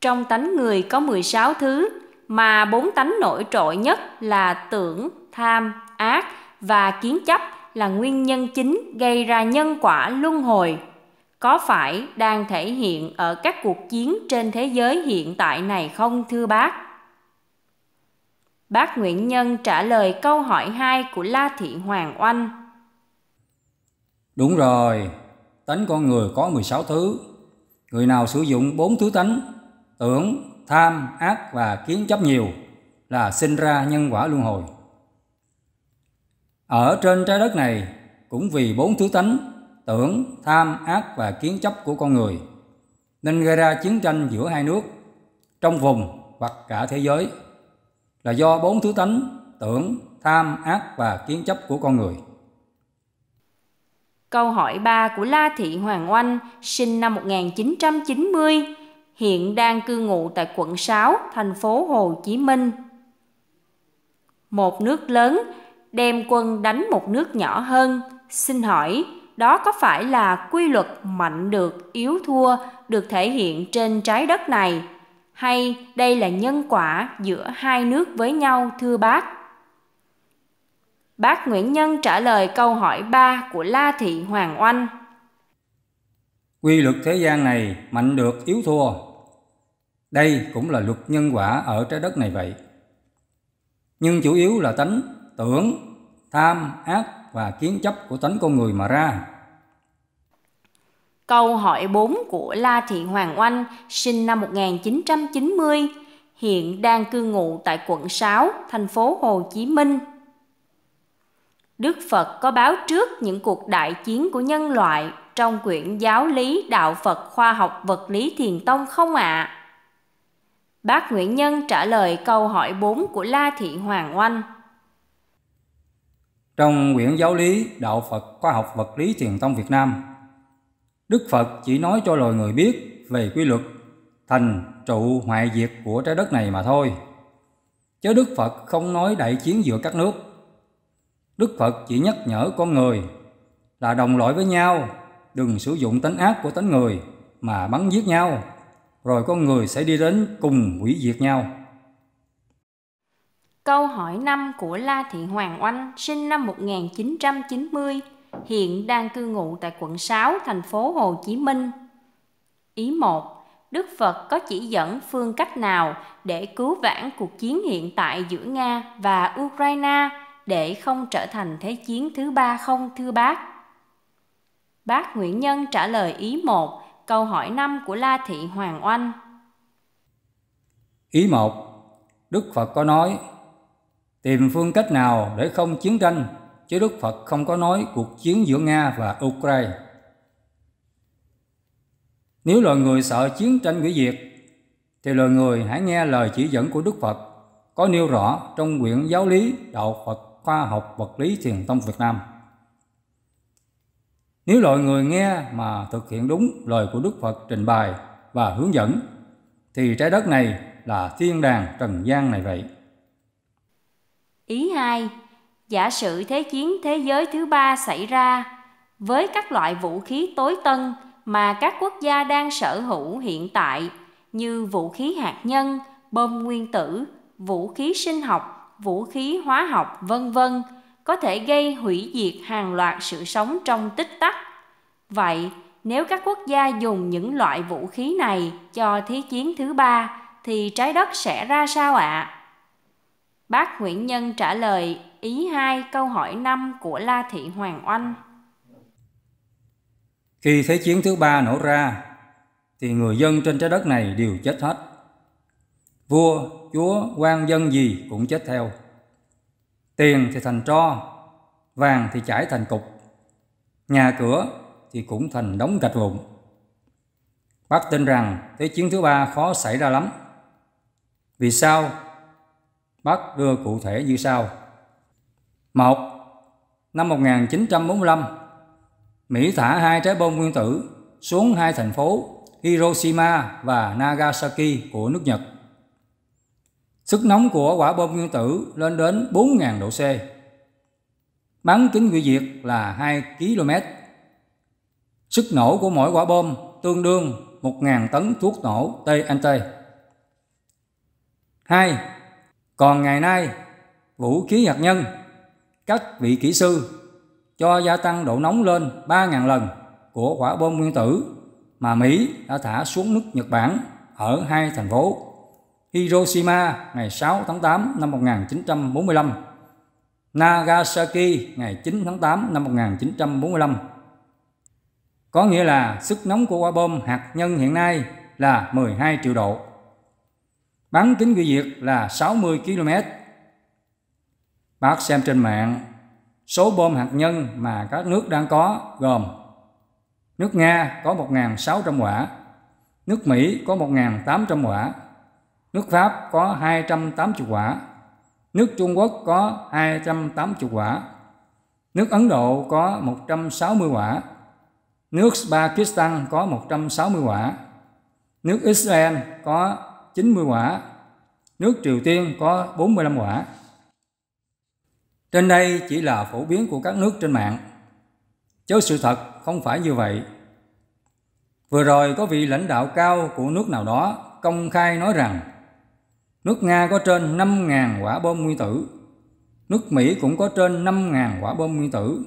Trong tánh người có 16 thứ, mà bốn tánh nổi trội nhất là tưởng, tham, ác và kiến chấp là nguyên nhân chính gây ra nhân quả luân hồi có phải đang thể hiện ở các cuộc chiến trên thế giới hiện tại này không thưa bác? Bác Nguyễn Nhân trả lời câu hỏi 2 của La Thị Hoàng Oanh. Đúng rồi, tánh con người có 16 thứ. Người nào sử dụng bốn thứ tánh, tưởng, tham, ác và kiến chấp nhiều là sinh ra nhân quả luân hồi. Ở trên trái đất này cũng vì bốn thứ tánh, tưởng, tham, ác và kiến chấp của con người nên gây ra chiến tranh giữa hai nước trong vùng hoặc cả thế giới là do bốn thứ tánh tưởng, tham, ác và kiến chấp của con người. Câu hỏi 3 của La Thị Hoàng Oanh, sinh năm 1990, hiện đang cư ngụ tại quận 6, thành phố Hồ Chí Minh. Một nước lớn đem quân đánh một nước nhỏ hơn. Xin hỏi, đó có phải là quy luật mạnh được, yếu thua được thể hiện trên trái đất này? Hay đây là nhân quả giữa hai nước với nhau thưa bác? Bác Nguyễn Nhân trả lời câu hỏi 3 của La Thị Hoàng Oanh. Quy luật thế gian này mạnh được yếu thua. Đây cũng là luật nhân quả ở trái đất này vậy. Nhưng chủ yếu là tánh tưởng, tham, ác và kiến chấp của tánh con người mà ra. Câu hỏi 4 của La Thị Hoàng Oanh, sinh năm 1990, hiện đang cư ngụ tại quận 6, thành phố Hồ Chí Minh. Đức Phật có báo trước những cuộc đại chiến của nhân loại trong quyển Giáo lý Đạo Phật Khoa học Vật lý Thiền Tông không ạ? À? Bác Nguyễn Nhân trả lời câu hỏi 4 của La Thị Hoàng Oanh. Trong quyển giáo lý Đạo Phật Khoa học Vật lý Thiền Tông Việt Nam, Đức Phật chỉ nói cho loài người biết về quy luật thành trụ hoại diệt của trái đất này mà thôi. Chứ Đức Phật không nói đại chiến giữa các nước. Đức Phật chỉ nhắc nhở con người là đồng loại với nhau, đừng sử dụng tánh ác của tánh người mà bắn giết nhau, rồi con người sẽ đi đến cùng hủy diệt nhau. Câu hỏi 5 của La Thị Hoàng Oanh sinh năm 1990, hiện đang cư ngụ tại quận 6, thành phố Hồ Chí Minh. Ý 1. Đức Phật có chỉ dẫn phương cách nào để cứu vãn cuộc chiến hiện tại giữa Nga và Ukraine để không trở thành thế chiến thứ ba không thưa bác? Bác Nguyễn Nhân trả lời ý 1, câu hỏi 5 của La Thị Hoàng Oanh. Ý 1. Đức Phật có nói tìm phương cách nào để không chiến tranh, chứ Đức Phật không có nói cuộc chiến giữa Nga và Ukraine. Nếu loài người sợ chiến tranh hủy diệt, thì loài người hãy nghe lời chỉ dẫn của Đức Phật có nêu rõ trong quyển giáo lý Đạo Phật Khoa học Vật lý Thiền Tông Việt Nam. Nếu loại người nghe mà thực hiện đúng lời của Đức Phật trình bày và hướng dẫn, thì trái đất này là thiên đàng trần gian này vậy. Ý 2. Giả sử Thế chiến thế giới thứ ba xảy ra, với các loại vũ khí tối tân mà các quốc gia đang sở hữu hiện tại như vũ khí hạt nhân, bom nguyên tử, vũ khí sinh học, vũ khí hóa học, vân vân, có thể gây hủy diệt hàng loạt sự sống trong tích tắc. Vậy, nếu các quốc gia dùng những loại vũ khí này cho Thế chiến thứ ba, thì trái đất sẽ ra sao ạ? À? Bác Nguyễn Nhân trả lời ý 2 câu hỏi 5 của La Thị Hoàng Oanh. Khi Thế chiến thứ ba nổ ra, thì người dân trên trái đất này đều chết hết. Vua, chúa, quan dân gì cũng chết theo. Tiền thì thành tro, vàng thì chảy thành cục, nhà cửa thì cũng thành đống gạch vụn. Bác tin rằng Thế chiến thứ ba khó xảy ra lắm. Vì sao? Bác đưa cụ thể như sau. một Năm 1945, Mỹ thả hai trái bom nguyên tử xuống hai thành phố Hiroshima và Nagasaki của nước Nhật. Sức nóng của quả bom nguyên tử lên đến 4.000 độ C. Bán kính hủy diệt là 2 km. Sức nổ của mỗi quả bom tương đương 1.000 tấn thuốc nổ TNT. 2. Còn ngày nay, vũ khí hạt nhân, các vị kỹ sư cho gia tăng độ nóng lên 3.000 lần của quả bom nguyên tử mà Mỹ đã thả xuống nước Nhật Bản ở hai thành phố Hiroshima ngày 6 tháng 8 năm 1945, Nagasaki ngày 9 tháng 8 năm 1945. Có nghĩa là sức nóng của quả bom hạt nhân hiện nay là 12 triệu độ. Bán kính hủy diệt là 60 km. Bác xem trên mạng, số bom hạt nhân mà các nước đang có gồm Nước Nga có 1.600 quả, nước Mỹ có 1.800 quả, nước Pháp có 280 quả, nước Trung Quốc có 280 quả, nước Ấn Độ có 160 quả, nước Pakistan có 160 quả, nước Israel có 90 quả, nước Triều Tiên có 45 quả. Trên đây chỉ là phổ biến của các nước trên mạng. Chứ sự thật không phải như vậy. Vừa rồi có vị lãnh đạo cao của nước nào đó công khai nói rằng nước Nga có trên 5.000 quả bom nguyên tử, nước Mỹ cũng có trên 5.000 quả bom nguyên tử.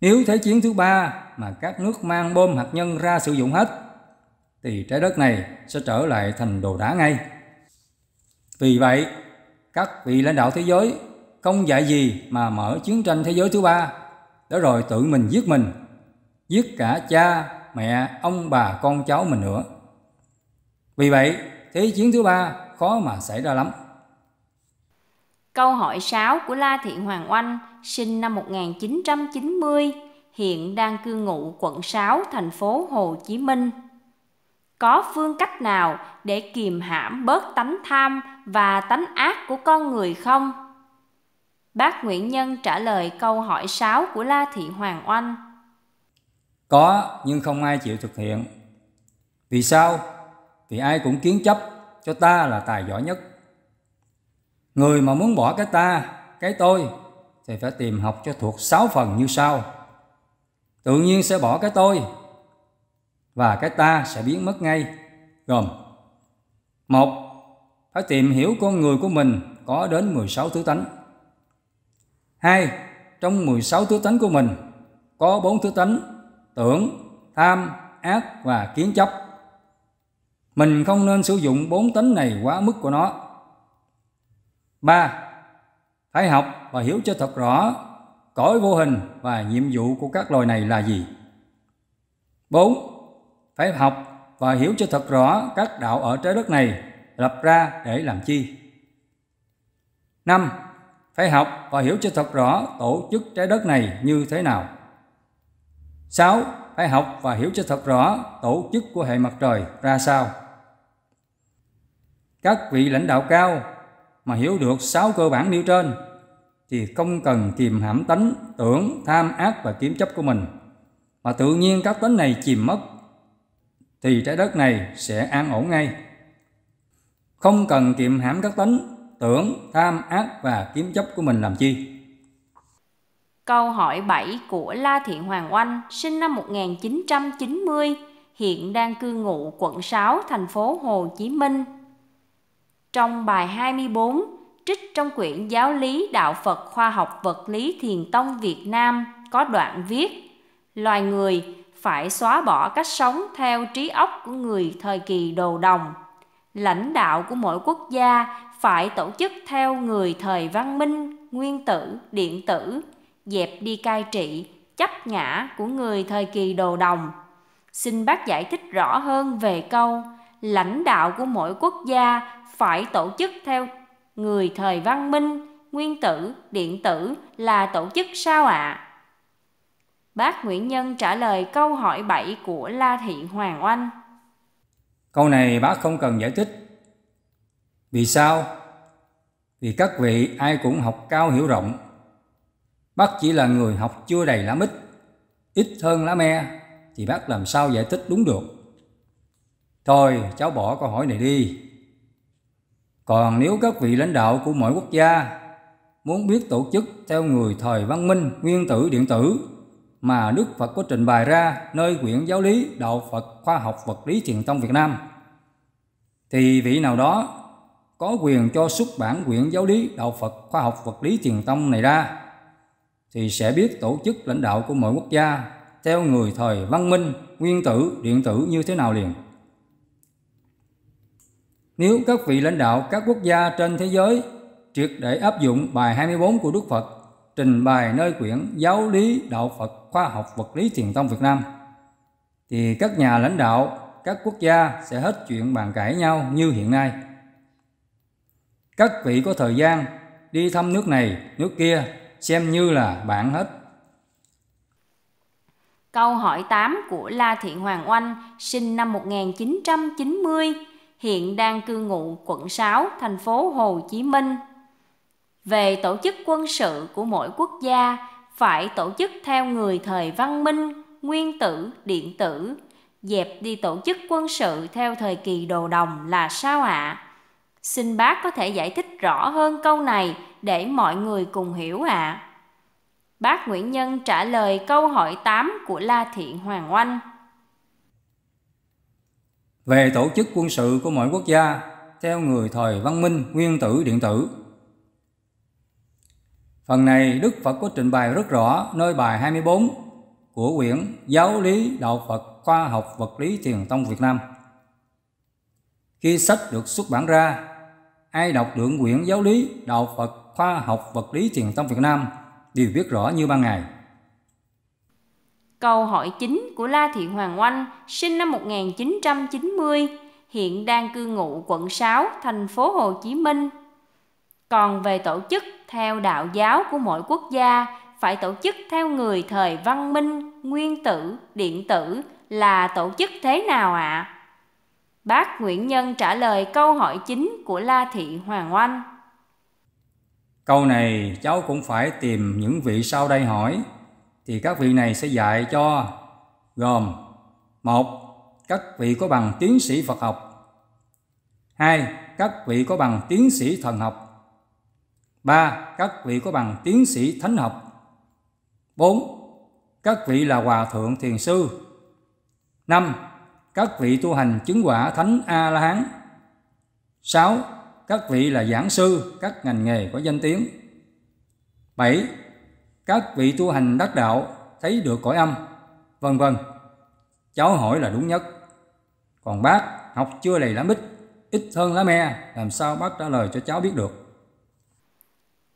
Nếu Thế chiến thứ ba mà các nước mang bom hạt nhân ra sử dụng hết, thì trái đất này sẽ trở lại thành đồ đá ngay. Vì vậy, các vị lãnh đạo thế giới không dạy gì mà mở chiến tranh thế giới thứ ba để rồi tự mình giết mình, giết cả cha, mẹ, ông bà, con cháu mình nữa. Vì vậy, thế chiến thứ ba khó mà xảy ra lắm. Câu hỏi 6 của La Thị Hoàng Oanh, sinh năm 1990, hiện đang cư ngụ quận 6, thành phố Hồ Chí Minh. Có phương cách nào để kiềm hãm bớt tánh tham và tánh ác của con người không? Bác Nguyễn Nhân trả lời câu hỏi 6 của La Thị Hoàng Oanh. Có nhưng không ai chịu thực hiện. Vì sao? Thì ai cũng kiến chấp cho ta là tài giỏi nhất. Người mà muốn bỏ cái ta, cái tôi thì phải tìm học cho thuộc sáu phần như sau. Tự nhiên sẽ bỏ cái tôi và cái ta sẽ biến mất ngay. Gồm một Phải tìm hiểu con người của mình có đến 16 thứ tánh. Hai, trong 16 thứ tánh của mình có bốn thứ tánh tưởng, tham, ác và kiến chấp. Mình không nên sử dụng bốn tính này quá mức của nó. ba, Phải học và hiểu cho thật rõ cõi vô hình và nhiệm vụ của các loài này là gì. 4. Phải học và hiểu cho thật rõ các đạo ở trái đất này lập ra để làm chi. 5. Phải học và hiểu cho thật rõ tổ chức trái đất này như thế nào. 6. Phải học và hiểu cho thật rõ tổ chức của hệ mặt trời ra sao. Các vị lãnh đạo cao mà hiểu được sáu cơ bản nêu trên thì không cần kìm hãm tánh tưởng tham ác và kiếm chấp của mình mà tự nhiên các tính này chìm mất thì trái đất này sẽ an ổn ngay. Không cần kiềm hãm các tính tưởng, tham, ác và kiếm chấp của mình làm chi. Câu hỏi 7 của La Thiện Hoàng Oanh, sinh năm 1990, hiện đang cư ngụ quận 6, thành phố Hồ Chí Minh. Trong bài 24, trích trong quyển Giáo lý Đạo Phật Khoa học Vật lý Thiền Tông Việt Nam có đoạn viết Loài người phải xóa bỏ cách sống theo trí óc của người thời kỳ đồ đồng. Lãnh đạo của mỗi quốc gia phải tổ chức theo người thời văn minh, nguyên tử, điện tử, dẹp đi cai trị, chấp ngã của người thời kỳ đồ đồng. Xin bác giải thích rõ hơn về câu lãnh đạo của mỗi quốc gia phải tổ chức theo người thời văn minh, nguyên tử, điện tử là tổ chức sao ạ? À? Bác Nguyễn Nhân trả lời câu hỏi 7 của La Thị Hoàng Oanh. Câu này bác không cần giải thích. Vì sao? Vì các vị ai cũng học cao hiểu rộng. Bác chỉ là người học chưa đầy lá mít, ít hơn lá me, thì bác làm sao giải thích đúng được. Thôi, cháu bỏ câu hỏi này đi. Còn nếu các vị lãnh đạo của mỗi quốc gia muốn biết tổ chức theo người thời văn minh, nguyên tử, điện tử mà Đức Phật có trình bày ra nơi quyển giáo lý Đạo Phật Khoa học Vật lý Thiền Tông Việt Nam thì vị nào đó có quyền cho xuất bản quyển giáo lý Đạo Phật Khoa học Vật lý Thiền Tông này ra thì sẽ biết tổ chức lãnh đạo của mỗi quốc gia theo người thời văn minh, nguyên tử, điện tử như thế nào liền. Nếu các vị lãnh đạo các quốc gia trên thế giới triệt để áp dụng bài 24 của Đức Phật trình bày nơi quyển Giáo lý Đạo Phật Khoa học Vật lý Thiền Tông Việt Nam thì các nhà lãnh đạo các quốc gia sẽ hết chuyện bàn cãi nhau như hiện nay. Các vị có thời gian đi thăm nước này, nước kia xem như là bạn hết. Câu hỏi 8 của La Thị Hoàng Oanh, sinh năm 1990, hiện đang cư ngụ quận 6, thành phố Hồ Chí Minh. Về tổ chức quân sự của mỗi quốc gia phải tổ chức theo người thời văn minh, nguyên tử, điện tử, dẹp đi tổ chức quân sự theo thời kỳ đồ đồng là sao ạ? À? Xin bác có thể giải thích rõ hơn câu này để mọi người cùng hiểu ạ. À. Bác Nguyễn Nhân trả lời câu hỏi 8 của La Thiện Hoàng Oanh. Về tổ chức quân sự của mỗi quốc gia theo người thời văn minh, nguyên tử, điện tử. Phần này Đức Phật có trình bày rất rõ nơi bài 24 của quyển Giáo lý Đạo Phật Khoa học Vật lý Thiền Tông Việt Nam. Khi sách được xuất bản ra, ai đọc được quyển Giáo lý Đạo Phật Khoa học Vật lý truyền thông Việt Nam đều biết rõ như ban ngày. Câu hỏi chính của La Thị Hoàng Oanh, sinh năm 1990, hiện đang cư ngụ quận 6, thành phố Hồ Chí Minh. Còn về tổ chức theo đạo giáo của mỗi quốc gia, phải tổ chức theo người thời văn minh, nguyên tử, điện tử là tổ chức thế nào ạ? À? Bác Nguyễn Nhân trả lời câu hỏi chính của La Thị Hoàng Oanh. Câu này cháu cũng phải tìm những vị sau đây hỏi. Thì các vị này sẽ dạy cho. Gồm, một, các vị có bằng tiến sĩ Phật học. Hai, các vị có bằng tiến sĩ thần học. Ba, các vị có bằng tiến sĩ thánh học. Bốn, các vị là hòa thượng thiền sư. Năm, các vị tu hành chứng quả thánh a la hán. Sáu các vị là giảng sư các ngành nghề có danh tiếng bảy các vị tu hành đắc đạo thấy được cõi âm, vân vân. Cháu hỏi là đúng nhất. Còn bác học chưa đầy lá mít, ít hơn lá me, làm sao bác trả lời cho cháu biết được?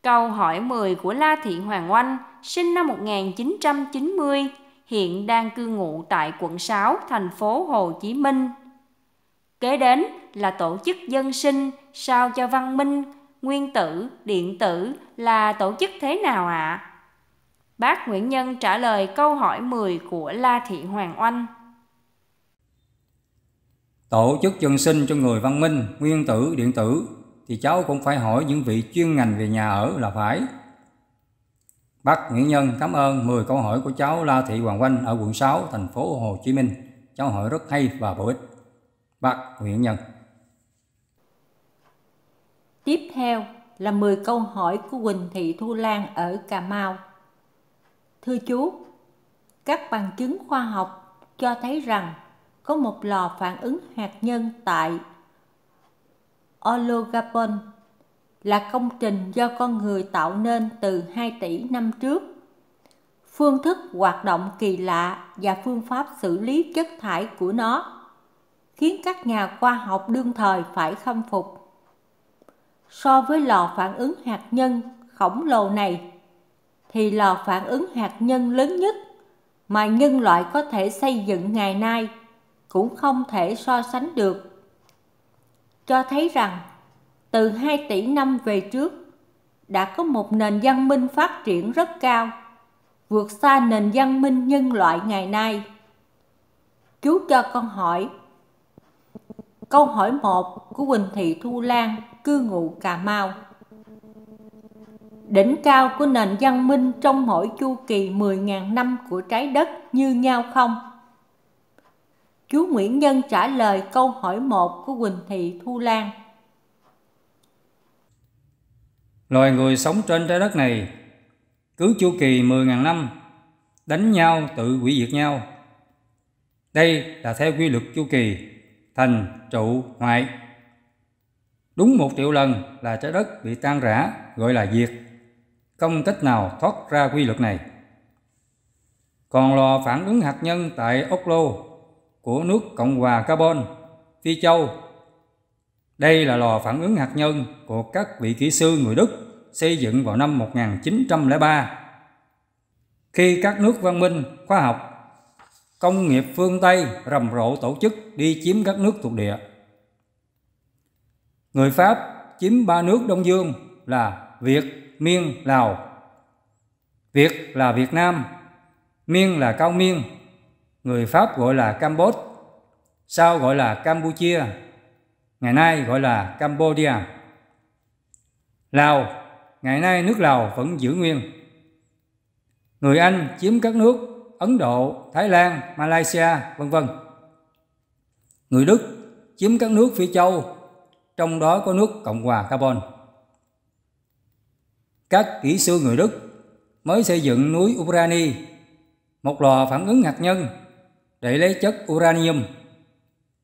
Câu hỏi 10 của La Thị Hoàng Oanh, sinh năm 1990, hiện đang cư ngụ tại quận 6, thành phố Hồ Chí Minh. Kế đến là tổ chức dân sinh sao cho văn minh, nguyên tử, điện tử là tổ chức thế nào ạ? À? Bác Nguyễn Nhân trả lời câu hỏi 10 của La Thị Hoàng Oanh. Tổ chức dân sinh cho người văn minh, nguyên tử, điện tử thì cháu cũng phải hỏi những vị chuyên ngành về nhà ở là phải. Bác Nguyễn Nhân cảm ơn 10 câu hỏi của cháu La Thị Hoàng Oanh ở quận 6, thành phố Hồ Chí Minh. Cháu hỏi rất hay và bổ ích. Bạn Nguyễn Nhân. Tiếp theo là 10 câu hỏi của Quỳnh Thị Thu Lan ở Cà Mau. Thưa chú, các bằng chứng khoa học cho thấy rằng có một lò phản ứng hạt nhân tại Ologapon là công trình do con người tạo nên từ 2 tỷ năm trước. Phương thức hoạt động kỳ lạ và phương pháp xử lý chất thải của nó khiến các nhà khoa học đương thời phải khâm phục. So với lò phản ứng hạt nhân khổng lồ này, thì lò phản ứng hạt nhân lớn nhất mà nhân loại có thể xây dựng ngày nay cũng không thể so sánh được. Cho thấy rằng từ 2 tỷ năm về trước đã có một nền văn minh phát triển rất cao, vượt xa nền văn minh nhân loại ngày nay. Chú cho con hỏi. Câu hỏi 1 của Quỳnh Thị Thu Lan, cư ngụ Cà Mau. Đỉnh cao của nền văn minh trong mỗi chu kỳ 10.000 năm của trái đất như nhau không? Chú Nguyễn Nhân trả lời câu hỏi 1 của Quỳnh Thị Thu Lan. Loài người sống trên trái đất này cứ chu kỳ 10.000 năm đánh nhau tự hủy diệt nhau. Đây là theo quy luật chu kỳ thành trụ hoại. Đúng một triệu lần là trái đất bị tan rã gọi là diệt. Không cách nào thoát ra quy luật này. Còn lò phản ứng hạt nhân tại Oslo của nước Cộng hòa Carbon, Phi Châu đây là lò phản ứng hạt nhân của các vị kỹ sư người Đức xây dựng vào năm 1903. Khi các nước văn minh, khoa học, công nghiệp phương Tây rầm rộ tổ chức đi chiếm các nước thuộc địa. Người Pháp chiếm ba nước Đông Dương là Việt, Miên, Lào. Việt là Việt Nam, Miên là Cao Miên, người Pháp gọi là Campuchia, sau gọi là Campuchia, ngày nay gọi là Cambodia. Lào, ngày nay nước Lào vẫn giữ nguyên. Người Anh chiếm các nước Ấn Độ, Thái Lan, Malaysia, vân vân. Người Đức chiếm các nước phía Châu, trong đó có nước Cộng hòa Carbon. Các kỹ sư người Đức mới xây dựng núi Urani, một lò phản ứng hạt nhân để lấy chất uranium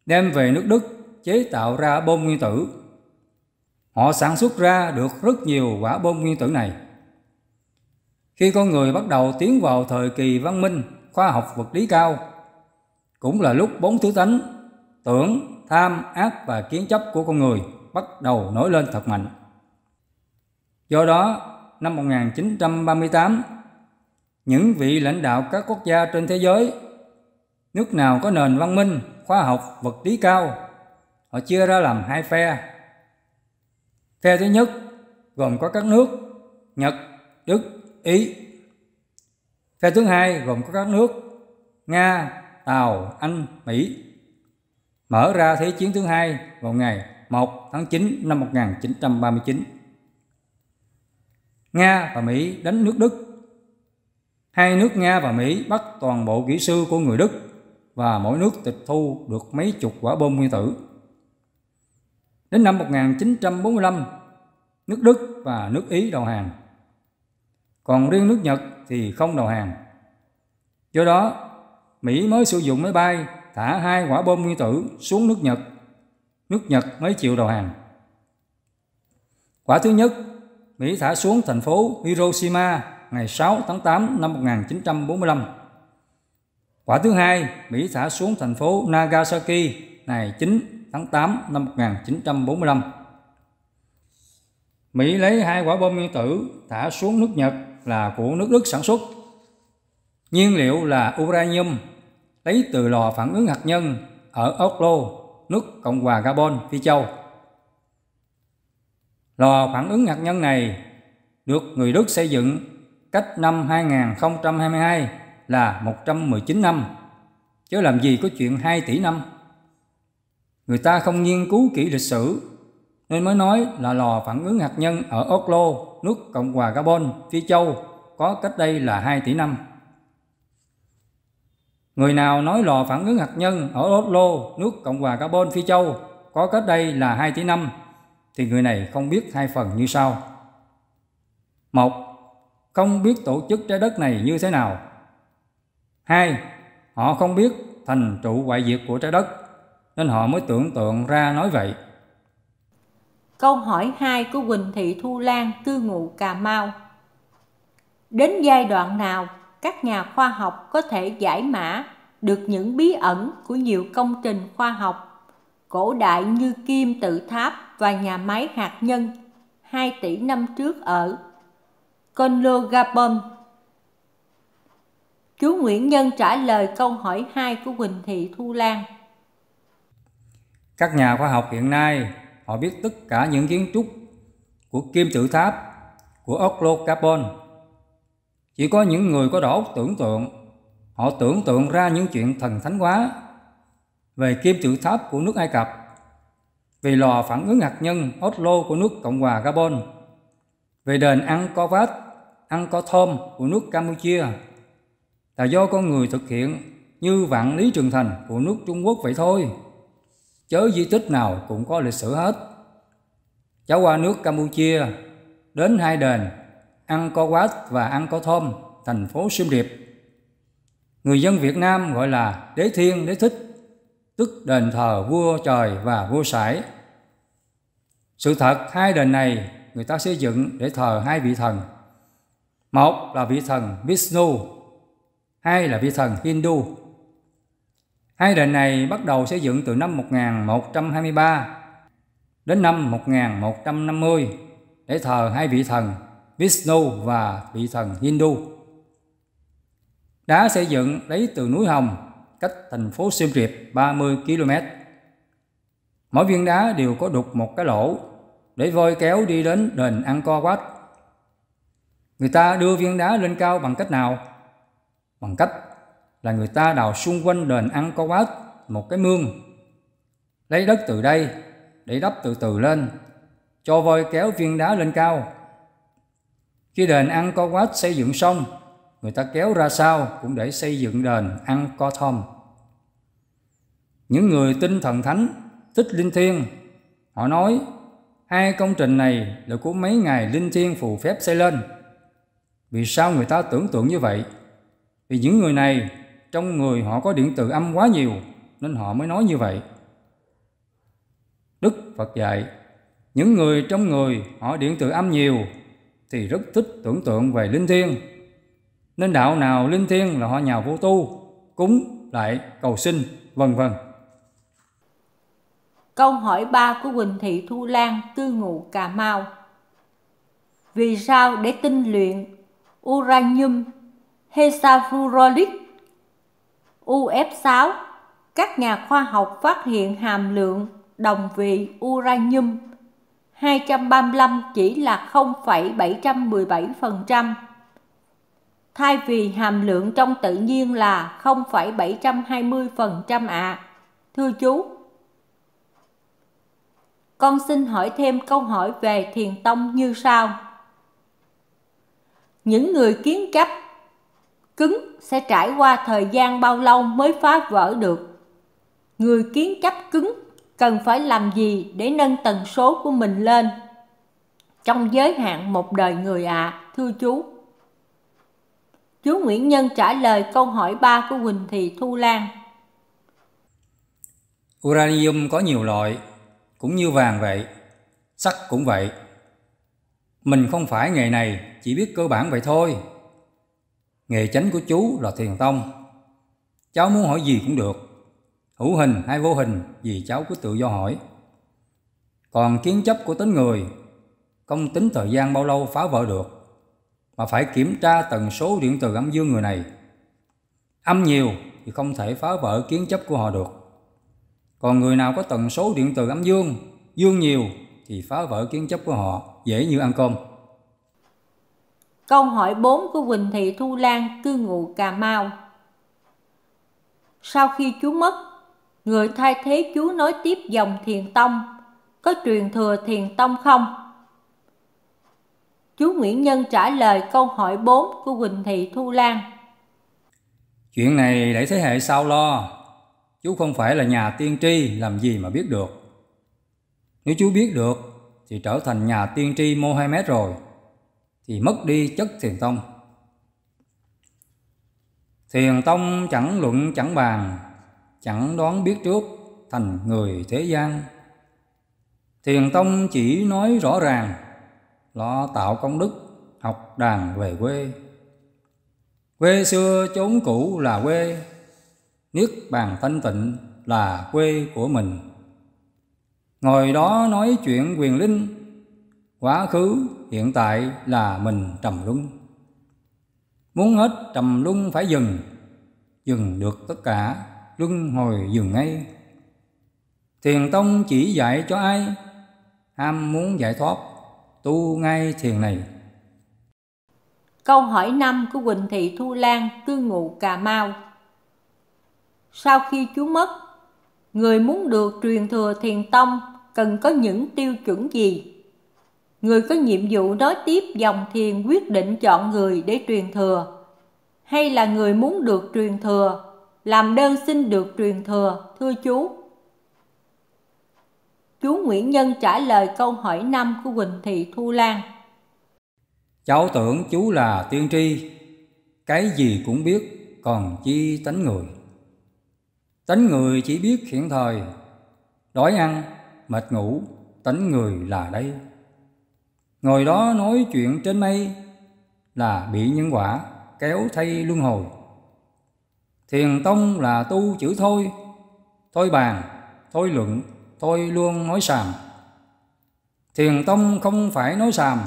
đem về nước Đức chế tạo ra bom nguyên tử. Họ sản xuất ra được rất nhiều quả bom nguyên tử này. Khi con người bắt đầu tiến vào thời kỳ văn minh, khoa học vật lý cao, cũng là lúc bốn thứ tánh, tưởng, tham, ác và kiến chấp của con người bắt đầu nổi lên thật mạnh. Do đó, năm 1938, những vị lãnh đạo các quốc gia trên thế giới, nước nào có nền văn minh, khoa học, vật lý cao họ chia ra làm hai phe phe thứ nhất gồm có các nước nhật đức ý phe thứ hai gồm có các nước nga tàu anh mỹ mở ra thế chiến thứ hai vào ngày 1 tháng 9 năm 1939. Nga và Mỹ đánh nước Đức. Hai nước Nga và Mỹ bắt toàn bộ kỹ sư của người Đức và mỗi nước tịch thu được mấy chục quả bom nguyên tử. Đến năm 1945, nước Đức và nước Ý đầu hàng. Còn riêng nước Nhật thì không đầu hàng. Do đó, Mỹ mới sử dụng máy bay thả hai quả bom nguyên tử xuống nước Nhật. Nước Nhật mới chịu đầu hàng. Quả thứ nhất, Mỹ thả xuống thành phố Hiroshima ngày 6 tháng 8 năm 1945. Quả thứ hai, Mỹ thả xuống thành phố Nagasaki ngày 9 tháng 8 năm 1945. Mỹ lấy hai quả bom nguyên tử thả xuống nước Nhật là của nước Đức sản xuất. Nhiên liệu là uranium lấy từ lò phản ứng hạt nhân ở Oslo, nước Cộng hòa Gabon, Phi Châu. Lò phản ứng hạt nhân này được người Đức xây dựng cách năm 2022 là 119 năm, chứ làm gì có chuyện 2 tỷ năm. Người ta không nghiên cứu kỹ lịch sử nên mới nói là lò phản ứng hạt nhân ở Oslo, nước Cộng hòa Gabon, Phi Châu có cách đây là 2 tỷ năm. Người nào nói lò phản ứng hạt nhân ở Oslo, nước Cộng hòa Carbon Phi Châu có cách đây là 2 tỷ năm thì người này không biết hai phần như sau. Một, không biết tổ chức trái đất này như thế nào. Hai, họ không biết thành trụ ngoại diệt của trái đất nên họ mới tưởng tượng ra nói vậy. Câu hỏi 2 của Quỳnh Thị Thu Lan, cư ngụ Cà Mau. Đến giai đoạn nào các nhà khoa học có thể giải mã được những bí ẩn của nhiều công trình khoa học cổ đại như kim tự tháp và nhà máy hạt nhân 2 tỷ năm trước ở Conlogabon. Chú Nguyễn Nhân trả lời câu hỏi 2 của Quỳnh Thị Thu Lan. Các nhà khoa học hiện nay họ biết tất cả những kiến trúc của kim tự tháp của Oslo Carbon. Chỉ có những người có đầu óc tưởng tượng, họ tưởng tượng ra những chuyện thần thánh quá về kim tự tháp của nước Ai Cập, về lò phản ứng hạt nhân Oslo của nước Cộng hòa Gabon, về đền Angkor Wat, Angkor Thom của nước Campuchia là do con người thực hiện như vạn lý trường thành của nước Trung Quốc vậy thôi chớ di tích nào cũng có lịch sử hết. Cháu qua nước Campuchia, đến hai đền Angkor Wat và Angkor Thom, thành phố Siem Reap. Người dân Việt Nam gọi là Đế Thiên Đế Thích, tức đền thờ vua trời và vua sải. Sự thật hai đền này người ta xây dựng để thờ hai vị thần. Một là vị thần Vishnu, hai là vị thần Hindu. Hai đền này bắt đầu xây dựng từ năm 1123 đến năm 1150 để thờ hai vị thần Vishnu và vị thần Hindu. Đá xây dựng lấy từ núi Hồng cách thành phố Siem Reap 30 km. Mỗi viên đá đều có đục một cái lỗ để voi kéo đi đến đền Angkor Wat. Người ta đưa viên đá lên cao bằng cách nào? Bằng cách là người ta đào xung quanh đền ăn Angkor Wat một cái mương. Lấy đất từ đây để đắp từ từ lên, cho voi kéo viên đá lên cao. Khi đền ăn Angkor Wat xây dựng xong, người ta kéo ra sau cũng để xây dựng đền ăn co Thom. Những người tin thần thánh, thích linh thiêng, họ nói hai công trình này là của mấy ngày linh thiêng phù phép xây lên. Vì sao người ta tưởng tượng như vậy? Vì những người này trong người họ có điện từ âm quá nhiều nên họ mới nói như vậy. Đức Phật dạy, những người trong người họ điện từ âm nhiều thì rất thích tưởng tượng về linh thiêng. Nên đạo nào linh thiêng là họ nhào vô tu, cúng lại cầu xin, vân vân. Câu hỏi 3 của Quỳnh Thị Thu Lan, cư ngụ Cà Mau. Vì sao để tinh luyện uranium hexafluoride UF6, các nhà khoa học phát hiện hàm lượng đồng vị uranium 235 chỉ là 0,717%, thay vì hàm lượng trong tự nhiên là 0,720% ạ. À. Thưa chú, con xin hỏi thêm câu hỏi về thiền tông như sau. Những người kiến chấp cứng sẽ trải qua thời gian bao lâu mới phá vỡ được. Người kiến chấp cứng cần phải làm gì để nâng tần số của mình lên? Trong giới hạn một đời người ạ à, thưa chú. Chú Nguyễn Nhân trả lời câu hỏi 3 của Quỳnh Thị Thu Lan. Uranium có nhiều loại cũng như vàng vậy sắt cũng vậy. Mình không phải nghề này chỉ biết cơ bản vậy thôi. Nghề chánh của chú là thiền tông. Cháu muốn hỏi gì cũng được, hữu hình hay vô hình gì cháu cứ tự do hỏi. Còn kiến chấp của tính người, không tính thời gian bao lâu phá vỡ được, mà phải kiểm tra tần số điện từ âm dương người này. Âm nhiều thì không thể phá vỡ kiến chấp của họ được. Còn người nào có tần số điện từ âm dương, dương nhiều thì phá vỡ kiến chấp của họ dễ như ăn cơm. Câu hỏi 4 của Quỳnh Thị Thu Lan, cư ngụ Cà Mau. Sau khi chú mất, người thay thế chú nói tiếp dòng thiền tông, có truyền thừa thiền tông không? Chú Nguyễn Nhân trả lời câu hỏi 4 của Quỳnh Thị Thu Lan. Chuyện này để thế hệ sau lo. Chú không phải là nhà tiên tri làm gì mà biết được. Nếu chú biết được thì trở thành nhà tiên tri Mohammed rồi. Thì mất đi chất thiền tông. Thiền tông chẳng luận chẳng bàn, chẳng đoán biết trước thành người thế gian. Thiền tông chỉ nói rõ ràng, lo tạo công đức, học đàn về quê. Quê xưa chốn cũ là quê, niết bàn thanh tịnh là quê của mình. Ngồi đó nói chuyện quyền linh, quá khứ hiện tại là mình trầm luân. Muốn hết trầm luân phải dừng, dừng được tất cả, luân hồi dừng ngay. Thiền tông chỉ dạy cho ai, ham muốn giải thoát, tu ngay thiền này. Câu hỏi năm của Quỳnh Thị Thu Lan, cư ngụ Cà Mau. Sau khi chú mất, người muốn được truyền thừa thiền tông cần có những tiêu chuẩn gì? Người có nhiệm vụ nói tiếp dòng thiền quyết định chọn người để truyền thừa, hay là người muốn được truyền thừa, làm đơn xin được truyền thừa, thưa chú? Chú Nguyễn Nhân trả lời câu hỏi năm của Quỳnh Thị Thu Lan. Cháu tưởng chú là tiên tri, cái gì cũng biết, còn chi tánh người. Tánh người chỉ biết hiện thời, đói ăn, mệt ngủ, tánh người là đây. Ngồi đó nói chuyện trên mây là bị nhân quả kéo thay luân hồi. Thiền tông là tu chữ thôi, thôi bàn, thôi luận, thôi luôn nói sàm. Thiền tông không phải nói sàm,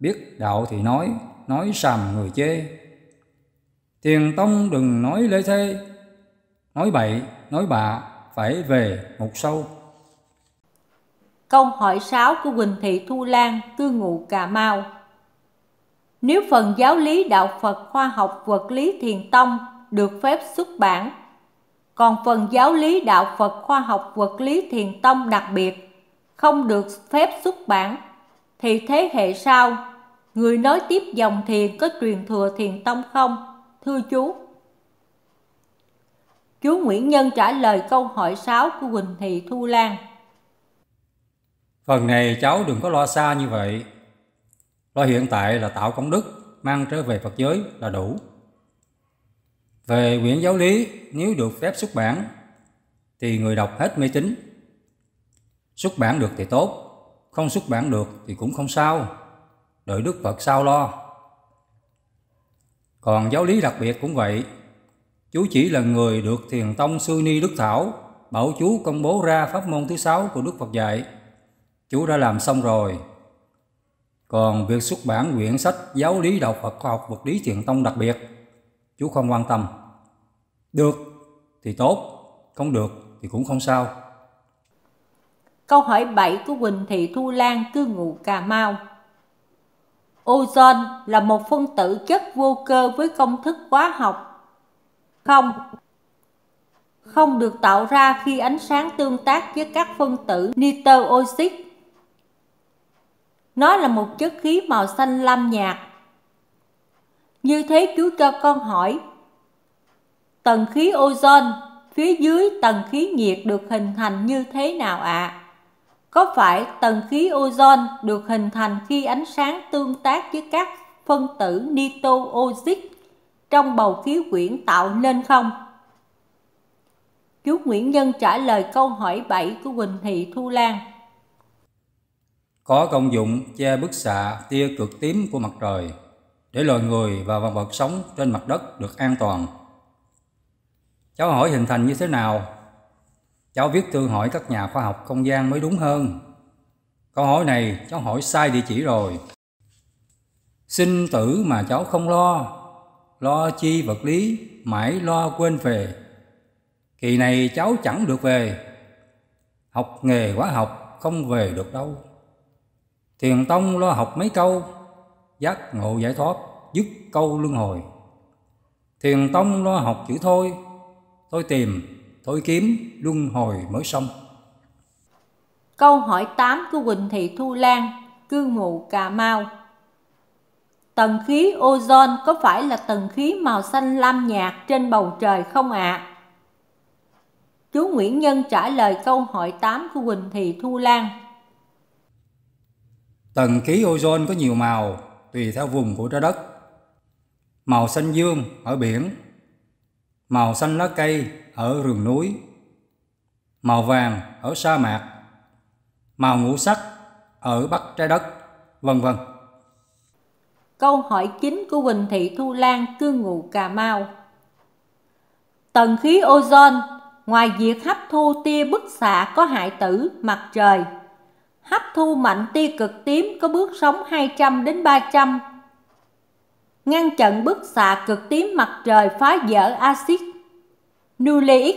biết đạo thì nói, nói sàm người chê. Thiền tông đừng nói lê thê, nói bậy, nói bạ, phải về một sâu. Câu hỏi 6 của Quỳnh Thị Thu Lan, cư ngụ Cà Mau. Nếu phần giáo lý đạo Phật khoa học vật lý thiền tông được phép xuất bản, còn phần giáo lý đạo Phật khoa học vật lý thiền tông đặc biệt không được phép xuất bản, thì thế hệ sau, người nói tiếp dòng thiền có truyền thừa thiền tông không? Thưa chú. Chú Nguyễn Nhân trả lời câu hỏi 6 của Quỳnh Thị Thu Lan. Phần này cháu đừng có lo xa như vậy. Lo hiện tại là tạo công đức, mang trở về Phật giới là đủ. Về quyển giáo lý, nếu được phép xuất bản, thì người đọc hết mê tín. Xuất bản được thì tốt, không xuất bản được thì cũng không sao. Đợi Đức Phật sao lo. Còn giáo lý đặc biệt cũng vậy. Chú chỉ là người được Thiền Tông Sư Ni Đức Thảo bảo chú công bố ra pháp môn thứ sáu của Đức Phật dạy. Chú đã làm xong rồi. Còn việc xuất bản quyển sách giáo lý đạo Phật khoa học vật lý thiền tông đặc biệt, chú không quan tâm. Được thì tốt, không được thì cũng không sao. Câu hỏi 7 của Quỳnh Thị Thu Lan cư ngụ Cà Mau. Ozone là một phân tử chất vô cơ với công thức hóa học. Không. Không được tạo ra khi ánh sáng tương tác với các phân tử nitơ oxit. Nó là một chất khí màu xanh lam nhạt. Như thế chú cho con hỏi, tầng khí ozone phía dưới tầng khí nhiệt được hình thành như thế nào ạ? À? Có phải tầng khí ozone được hình thành khi ánh sáng tương tác với các phân tử nitô oxit trong bầu khí quyển tạo nên không? Chú Nguyễn Nhân trả lời câu hỏi 7 của Quỳnh Thị Thu Lan. Có công dụng che bức xạ tia cực tím của mặt trời để loài người và vật vật sống trên mặt đất được an toàn. Cháu hỏi hình thành như thế nào Cháu viết thư hỏi các nhà khoa học không gian mới đúng hơn. Câu hỏi này cháu hỏi sai địa chỉ rồi. Sinh tử mà cháu không lo, lo chi vật lý, mãi lo quên về. Kỳ này cháu chẳng được về, học nghề hóa học không về được đâu. Thiền tông lo học mấy câu, giác ngộ giải thoát, dứt câu luân hồi. Thiền tông lo học chữ thôi, thôi tìm Thôi kiếm luân hồi mới xong. Câu hỏi 8 của Quỳnh Thị Thu Lan, cư ngụ Cà Mau. tầng khí ozone có phải là tầng khí màu xanh lam nhạt trên bầu trời không ạ? À? Chú Nguyễn Nhân trả lời câu hỏi 8 của Quỳnh Thị Thu Lan. Tầng khí ozone có nhiều màu tùy theo vùng của trái đất. Màu xanh dương ở biển, màu xanh lá cây ở rừng núi, màu vàng ở sa mạc, màu ngũ sắc ở bắc trái đất, vân vân. Câu hỏi chính của Quỳnh Thị Thu Lan cư ngụ Cà Mau. Tầng khí ozone ngoài việc hấp thu tia bức xạ có hại tử mặt trời, hấp thu mạnh tia cực tím có bước sóng 200 đến 300, ngăn chặn bức xạ cực tím mặt trời phá vỡ axit nucleic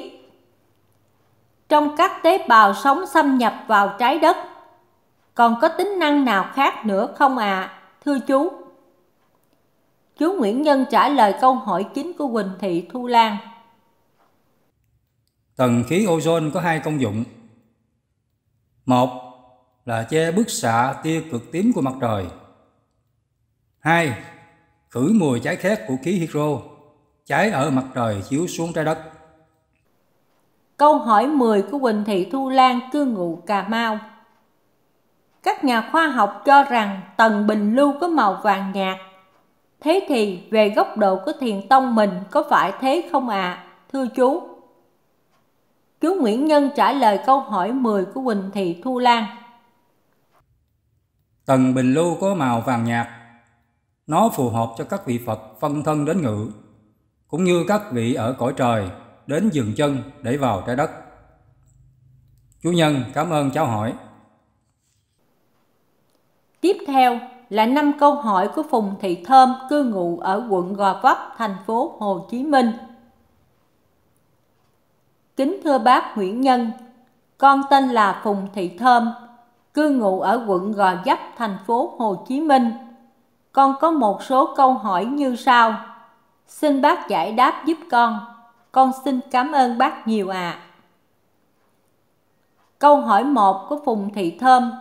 trong các tế bào sống xâm nhập vào trái đất. Còn có tính năng nào khác nữa không à, thưa chú? Chú Nguyễn Nhân trả lời câu hỏi chính của Quỳnh Thị Thu Lan. Tầng khí ozone có hai công dụng. Một là che bức xạ tia cực tím của mặt trời. Hai, khử mùi cháy khét của khí hydro cháy ở mặt trời chiếu xuống trái đất. Câu hỏi 10 của Quỳnh Thị Thu Lan cư ngụ Cà Mau. Các nhà khoa học cho rằng tầng bình lưu có màu vàng nhạt. Thế thì về góc độ của thiền tông mình có phải thế không ạ, à, thưa chú? Chú Nguyễn Nhân trả lời câu hỏi 10 của Quỳnh Thị Thu Lan. Tầng bình lưu có màu vàng nhạt. Nó phù hợp cho các vị Phật phân thân đến ngự, cũng như các vị ở cõi trời đến dừng chân để vào trái đất. Chú Nhân cảm ơn cháu hỏi. Tiếp theo là năm câu hỏi của Phùng Thị Thơm cư ngụ ở quận Gò Vấp, thành phố Hồ Chí Minh. Kính thưa bác Nguyễn Nhân, con tên là Phùng Thị Thơm, cư ngụ ở quận Gò Vấp, thành phố Hồ Chí Minh. Con có một số câu hỏi như sau. Xin bác giải đáp giúp con. Con xin cảm ơn bác nhiều ạ. À. Câu hỏi 1 của Phùng Thị Thơm,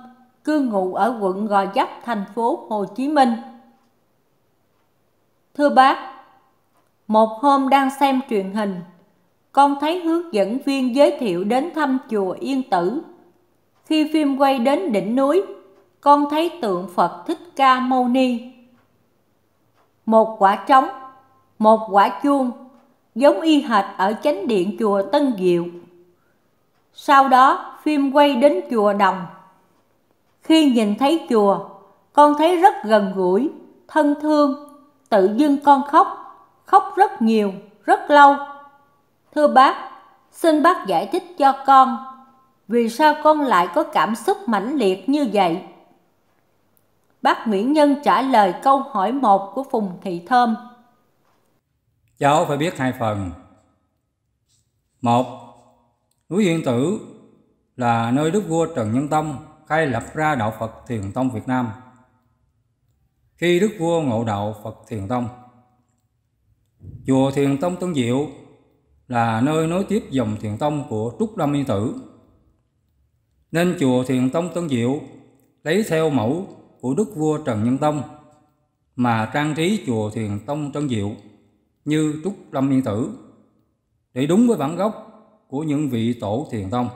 cư ngụ ở quận Gò Vấp, thành phố Hồ Chí Minh. Thưa bác, một hôm đang xem truyền hình, con thấy hướng dẫn viên giới thiệu đến thăm chùa Yên Tử. Khi phim quay đến đỉnh núi, con thấy tượng Phật Thích Ca Mâu Ni. Một quả trống, một quả chuông giống y hệt ở chánh điện chùa Tân Diệu. Sau đó, phim quay đến chùa Đồng. Khi nhìn thấy chùa, con thấy rất gần gũi, thân thương, tự dưng con khóc, khóc rất nhiều, rất lâu. Thưa bác, xin bác giải thích cho con, vì sao con lại có cảm xúc mãnh liệt như vậy? Bác Nguyễn Nhân trả lời câu hỏi một của Phùng Thị Thơm. Cháu phải biết hai phần. Một, núi Yên Tử là nơi Đức vua Trần Nhân Tông khai lập ra đạo Phật Thiền Tông Việt Nam. Khi Đức vua ngộ đạo Phật Thiền Tông, chùa Thiền Tông Tân Diệu là nơi nối tiếp dòng Thiền Tông của Trúc Lâm Yên Tử. Nên chùa Thiền Tông Tân Diệu lấy theo mẫu của Đức vua Trần Nhân Tông mà trang trí chùa Thiền Tông Tân Diệu như Trúc Lâm Yên Tử để đúng với bản gốc của những vị tổ Thiền Tông.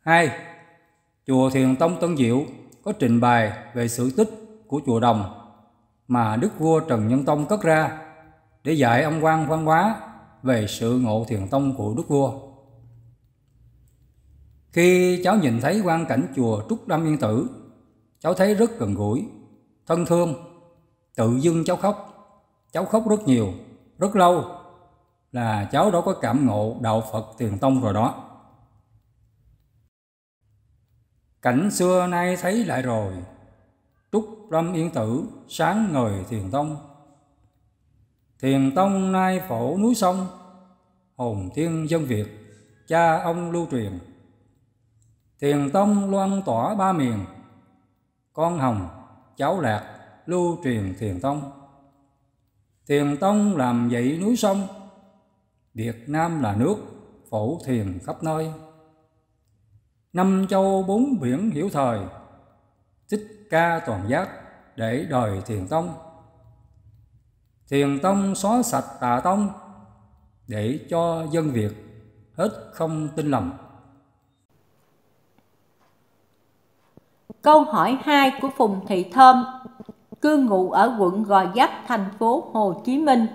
Hai, Chùa Thiền Tông Tân Diệu có trình bày về sự tích của chùa Đồng mà Đức vua Trần Nhân Tông cất ra để dạy ông quan văn hóa về sự ngộ thiền tông của Đức vua. Khi cháu nhìn thấy quan cảnh chùa Trúc Lâm Yên Tử, cháu thấy rất gần gũi, thân thương, tự dưng cháu khóc cháu khóc rất nhiều rất lâu là cháu đó có cảm ngộ đạo Phật Tiền Tông rồi đó. Cảnh xưa nay thấy lại rồi, Trúc Lâm Yên Tử sáng ngời Thiền Tông. Thiền Tông nay phổ núi sông, hồn thiên dân Việt, cha ông lưu truyền. Thiền Tông loan tỏa ba miền, con hồng, cháu lạc, lưu truyền Thiền Tông. Thiền Tông làm dậy núi sông, Việt Nam là nước phổ thiền khắp nơi. Năm châu bốn biển hiểu thời, Thích ca toàn giác, để đòi thiền tông thiền tông xóa sạch tà tông để cho dân việt hết không tin lầm Câu hỏi 2 của Phùng Thị Thơm, cư ngụ ở quận Gò Vấp, thành phố Hồ Chí Minh.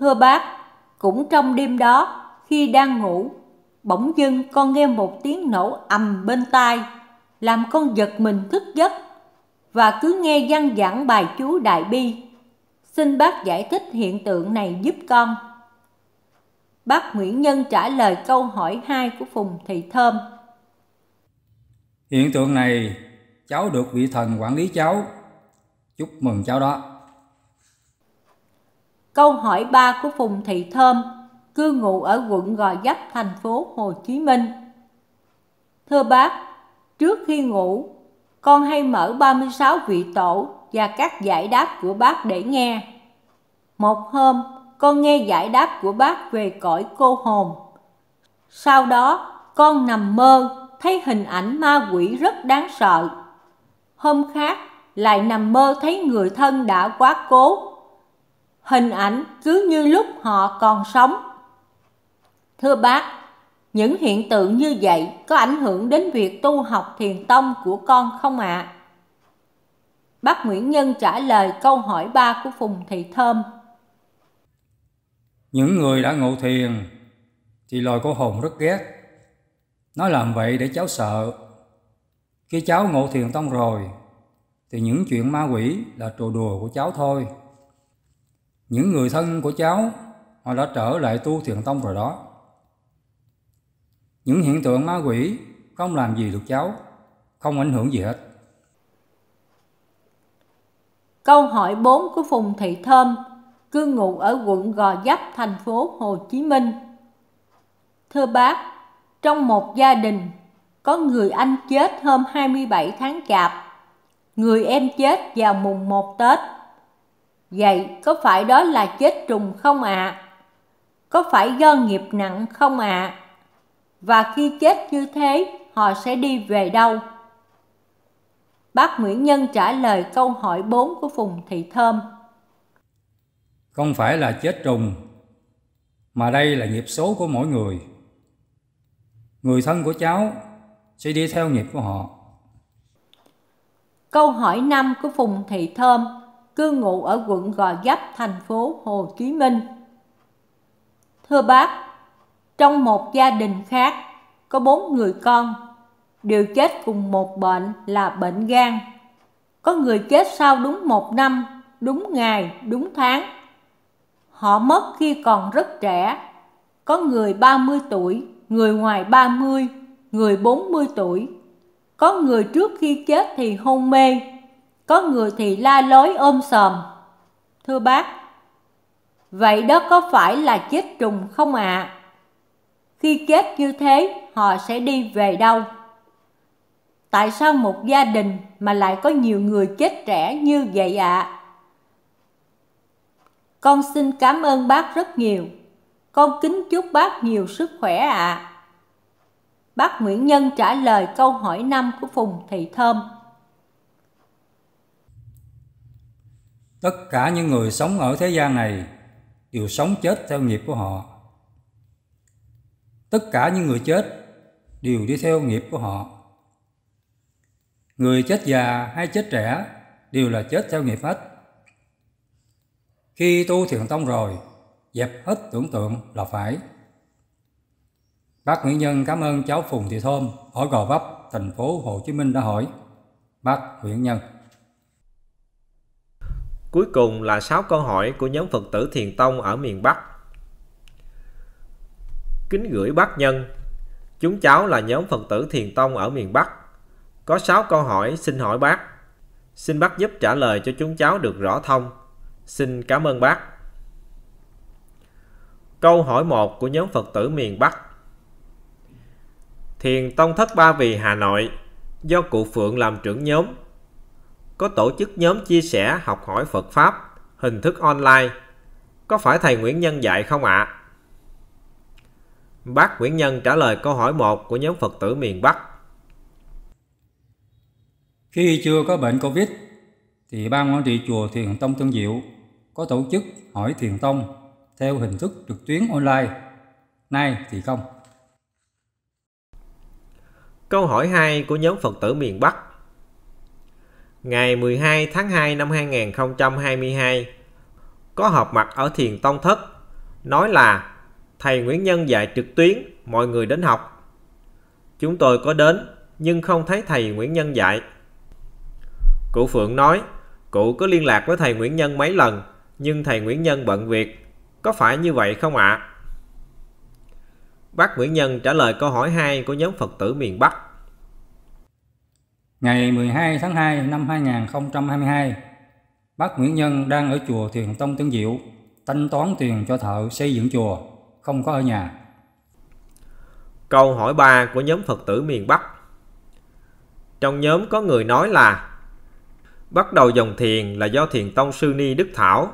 Thưa bác, cũng trong đêm đó, khi đang ngủ, bỗng dưng con nghe một tiếng nổ ầm bên tai, làm con giật mình thức giấc và cứ nghe văn giảng bài chú Đại Bi. Xin bác giải thích hiện tượng này giúp con. Bác Nguyễn Nhân trả lời câu hỏi 2 của Phùng Thị Thơm. Hiện tượng này cháu được vị thần quản lý cháu. Chúc mừng cháu đó. Câu hỏi 3 của Phùng Thị Thơm, cư ngụ ở quận Gò Vấp, thành phố Hồ Chí Minh. Thưa bác, trước khi ngủ, con hay mở 36 vị tổ và các giải đáp của bác để nghe. Một hôm, con nghe giải đáp của bác về cõi cô hồn. Sau đó, con nằm mơ thấy hình ảnh ma quỷ rất đáng sợ. Hôm khác, lại nằm mơ thấy người thân đã quá cố. Hình ảnh cứ như lúc họ còn sống. Thưa bác, những hiện tượng như vậy có ảnh hưởng đến việc tu học thiền tông của con không ạ? À? Bác Nguyễn Nhân trả lời câu hỏi ba của Phùng Thị Thơm. Những người đã ngộ thiền thì loài cô hồn rất ghét. Nó làm vậy để cháu sợ. Khi cháu ngộ thiền tông rồi thì những chuyện ma quỷ là trò đùa của cháu thôi. Những người thân của cháu họ đã trở lại tu thiền tông rồi đó. Những hiện tượng ma quỷ không làm gì được cháu, không ảnh hưởng gì hết. Câu hỏi 4 của Phùng Thị Thơm, cư ngụ ở quận Gò Vấp, thành phố Hồ Chí Minh. Thưa bác, trong một gia đình có người anh chết hôm 27 tháng Chạp, người em chết vào mùng 1 Tết. Vậy có phải đó là chết trùng không ạ? À? Có phải do nghiệp nặng không ạ? À? Và khi chết như thế, họ sẽ đi về đâu? Bác Nguyễn Nhân trả lời câu hỏi 4 của Phùng Thị Thơm. Không phải là chết trùng, mà đây là nghiệp số của mỗi người. Người thân của cháu sẽ đi theo nghiệp của họ. Câu hỏi 5 của Phùng Thị Thơm, cư ngụ ở quận Gò Vấp, thành phố Hồ Chí Minh. Thưa bác, trong một gia đình khác có bốn người con đều chết cùng một bệnh là bệnh gan. Có người chết sau đúng một năm, đúng ngày, đúng tháng. Họ mất khi còn rất trẻ. Có người 30 tuổi, người ngoài 30, người 40 tuổi. Có người trước khi chết thì hôn mê, có người thì la lối ôm sòm. Thưa bác, vậy đó có phải là chết trùng không ạ? À? Khi chết như thế, họ sẽ đi về đâu? Tại sao một gia đình mà lại có nhiều người chết trẻ như vậy ạ? À? Con xin cảm ơn bác rất nhiều. Con kính chúc bác nhiều sức khỏe ạ. À. Bác Nguyễn Nhân trả lời câu hỏi năm của Phùng Thị Thơm. Tất cả những người sống ở thế gian này đều sống chết theo nghiệp của họ. Tất cả những người chết đều đi theo nghiệp của họ. Người chết già hay chết trẻ đều là chết theo nghiệp hết. Khi tu thiền tông rồi, dẹp hết tưởng tượng là phải. Bác Nguyễn Nhân cảm ơn cháu Phùng Thị Thơm ở Gò Vấp, thành phố Hồ Chí Minh đã hỏi. Bác Nguyễn Nhân. Cuối cùng là 6 câu hỏi của nhóm Phật tử Thiền Tông ở miền Bắc. Kính gửi bác Nhân, chúng cháu là nhóm Phật tử Thiền Tông ở miền Bắc. Có 6 câu hỏi xin hỏi bác. Xin bác giúp trả lời cho chúng cháu được rõ thông. Xin cảm ơn bác. Câu hỏi 1 của nhóm Phật tử miền Bắc. Thiền Tông Thất Ba Vì Hà Nội do cụ Phượng làm trưởng nhóm. Có tổ chức nhóm chia sẻ học hỏi Phật Pháp, hình thức online. Có phải thầy Nguyễn Nhân dạy không ạ? À? Bác Nguyễn Nhân trả lời câu hỏi 1 của nhóm Phật tử miền Bắc. Khi chưa có bệnh Covid thì ban quản trị chùa Thiền Tông Tân Diệu có tổ chức hỏi Thiền Tông theo hình thức trực tuyến online. Nay thì không. Câu hỏi 2 của nhóm Phật tử miền Bắc Ngày 12 tháng 2 năm 2022 có họp mặt ở Thiền Tông Thất, nói là, thầy Nguyễn Nhân dạy trực tuyến, mọi người đến học. Chúng tôi có đến, nhưng không thấy thầy Nguyễn Nhân dạy. Cụ Phượng nói, cụ có liên lạc với thầy Nguyễn Nhân mấy lần, nhưng thầy Nguyễn Nhân bận việc. Có phải như vậy không ạ? À? Bác Nguyễn Nhân trả lời câu hỏi 2 của nhóm Phật tử miền Bắc. Ngày 12 tháng 2 năm 2022, bác Nguyễn Nhân đang ở chùa Thiền Tông Tân Diệu, thanh toán tiền cho thợ xây dựng chùa, không có ở nhà. Câu hỏi 3 của nhóm Phật tử miền Bắc. Trong nhóm có người nói là bắt đầu dòng thiền là do Thiền Tông Sư Ni Đức Thảo,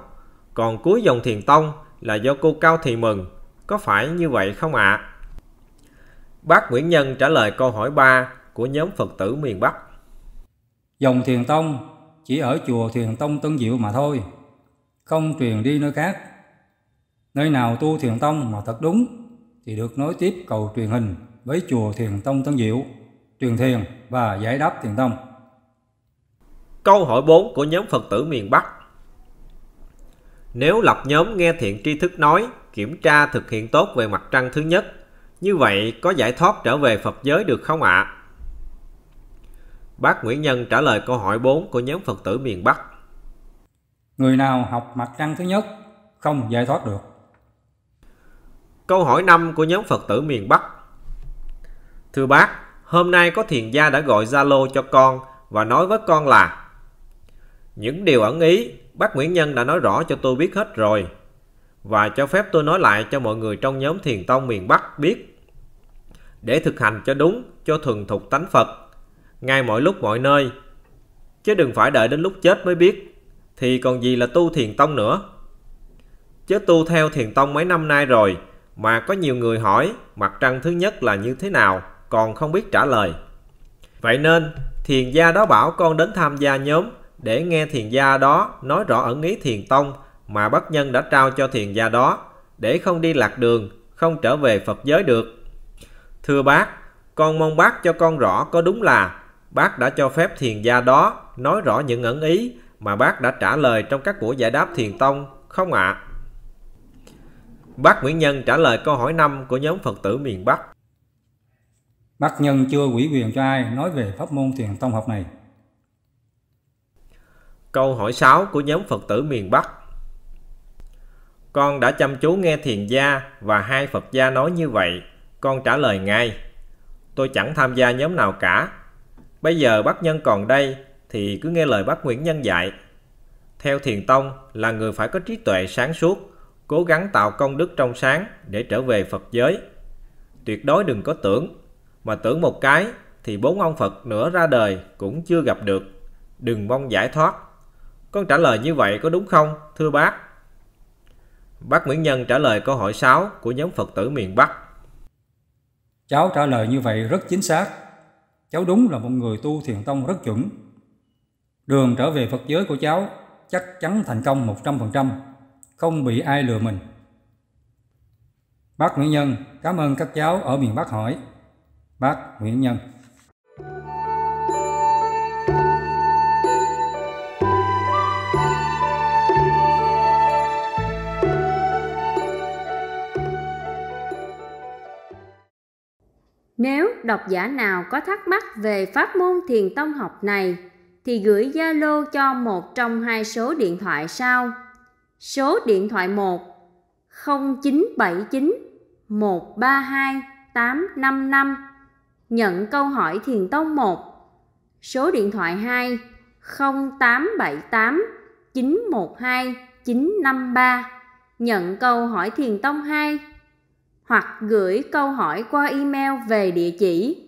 còn cuối dòng Thiền Tông là do cô Cao Thị Mừng. Có phải như vậy không ạ? À? Bác Nguyễn Nhân trả lời câu hỏi 3 của nhóm Phật tử miền Bắc. Dòng Thiền Tông chỉ ở chùa Thiền Tông Tân Diệu mà thôi, không truyền đi nơi khác. Nơi nào tu Thiền Tông mà thật đúng thì được nối tiếp cầu truyền hình với chùa Thiền Tông Tân Diệu, truyền thiền và giải đáp Thiền Tông. Câu hỏi 4 của nhóm Phật tử miền Bắc. Nếu lập nhóm nghe thiện tri thức nói, kiểm tra thực hiện tốt về mặt trăng thứ nhất, như vậy có giải thoát trở về Phật giới được không ạ? À? Bác Nguyễn Nhân trả lời câu hỏi 4 của nhóm Phật tử miền Bắc. Người nào học mặt trăng thứ nhất không giải thoát được. Câu hỏi 5 của nhóm Phật tử miền Bắc. Thưa bác, hôm nay có thiền gia đã gọi Zalo cho con và nói với con là những điều ẩn ý bác Nguyễn Nhân đã nói rõ cho tôi biết hết rồi. Và cho phép tôi nói lại cho mọi người trong nhóm thiền tông miền Bắc biết. Để thực hành cho đúng, cho thuần thục tánh Phật ngay mọi lúc mọi nơi. Chứ đừng phải đợi đến lúc chết mới biết thì còn gì là tu thiền tông nữa. Chứ tu theo thiền tông mấy năm nay rồi mà có nhiều người hỏi mặt trăng thứ nhất là như thế nào còn không biết trả lời. Vậy nên thiền gia đó bảo con đến tham gia nhóm để nghe thiền gia đó nói rõ ẩn ý thiền tông mà bất nhân đã trao cho thiền gia đó, để không đi lạc đường, không trở về phật giới được thưa bác, con mong bác cho con rõ có đúng là bác đã cho phép thiền gia đó nói rõ những ẩn ý mà bác đã trả lời trong các buổi giải đáp thiền tông, không ạ? À? Bác Nguyễn Nhân trả lời câu hỏi 5 của nhóm Phật tử miền Bắc. Bác Nhân chưa ủy quyền cho ai nói về pháp môn thiền tông học này. Câu hỏi 6 của nhóm Phật tử miền Bắc. Con đã chăm chú nghe thiền gia và hai Phật gia nói như vậy. Con trả lời ngay. Tôi chẳng tham gia nhóm nào cả Bây giờ bác Nhân còn đây thì cứ nghe lời bác Nguyễn Nhân dạy. Theo Thiền Tông là người phải có trí tuệ sáng suốt, cố gắng tạo công đức trong sáng để trở về Phật giới. Tuyệt đối đừng có tưởng, mà tưởng một cái thì bốn ông Phật nữa ra đời cũng chưa gặp được. Đừng mong giải thoát. Con trả lời như vậy có đúng không, thưa bác? Bác Nguyễn Nhân trả lời câu hỏi 6 của nhóm Phật tử miền Bắc. Cháu trả lời như vậy rất chính xác cháu đúng là một người tu thiền tông rất chuẩn. Đường trở về Phật giới của cháu chắc chắn thành công 100%, không bị ai lừa mình. Bác Nguyễn Nhân, cảm ơn các cháu ở miền Bắc hỏi. Bác Nguyễn Nhân Nếu độc giả nào có thắc mắc về pháp môn thiền tông học này, thì gửi Zalo cho một trong hai số điện thoại sau. Số điện thoại 1 0979 132 855 nhận câu hỏi thiền tông 1. Số điện thoại 2 0878 912 953 nhận câu hỏi thiền tông 2 hoặc gửi câu hỏi qua email về địa chỉ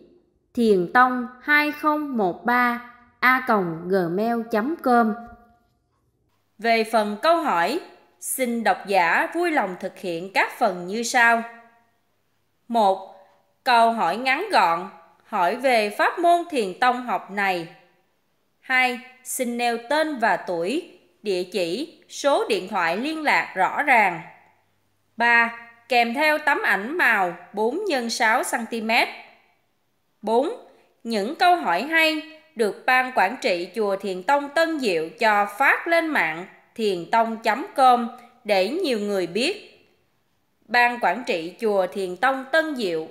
thiền tông 2013 a gmail.com Về phần câu hỏi, xin độc giả vui lòng thực hiện các phần như sau. một Câu hỏi ngắn gọn, hỏi về pháp môn thiền tông học này. 2. Xin nêu tên và tuổi, địa chỉ, số điện thoại liên lạc rõ ràng. 3. Kèm theo tấm ảnh màu 4 x 6 cm. 4. Những câu hỏi hay được ban quản trị chùa Thiền Tông Tân Diệu cho phát lên mạng thiền tông.com để nhiều người biết. Ban quản trị chùa Thiền Tông Tân Diệu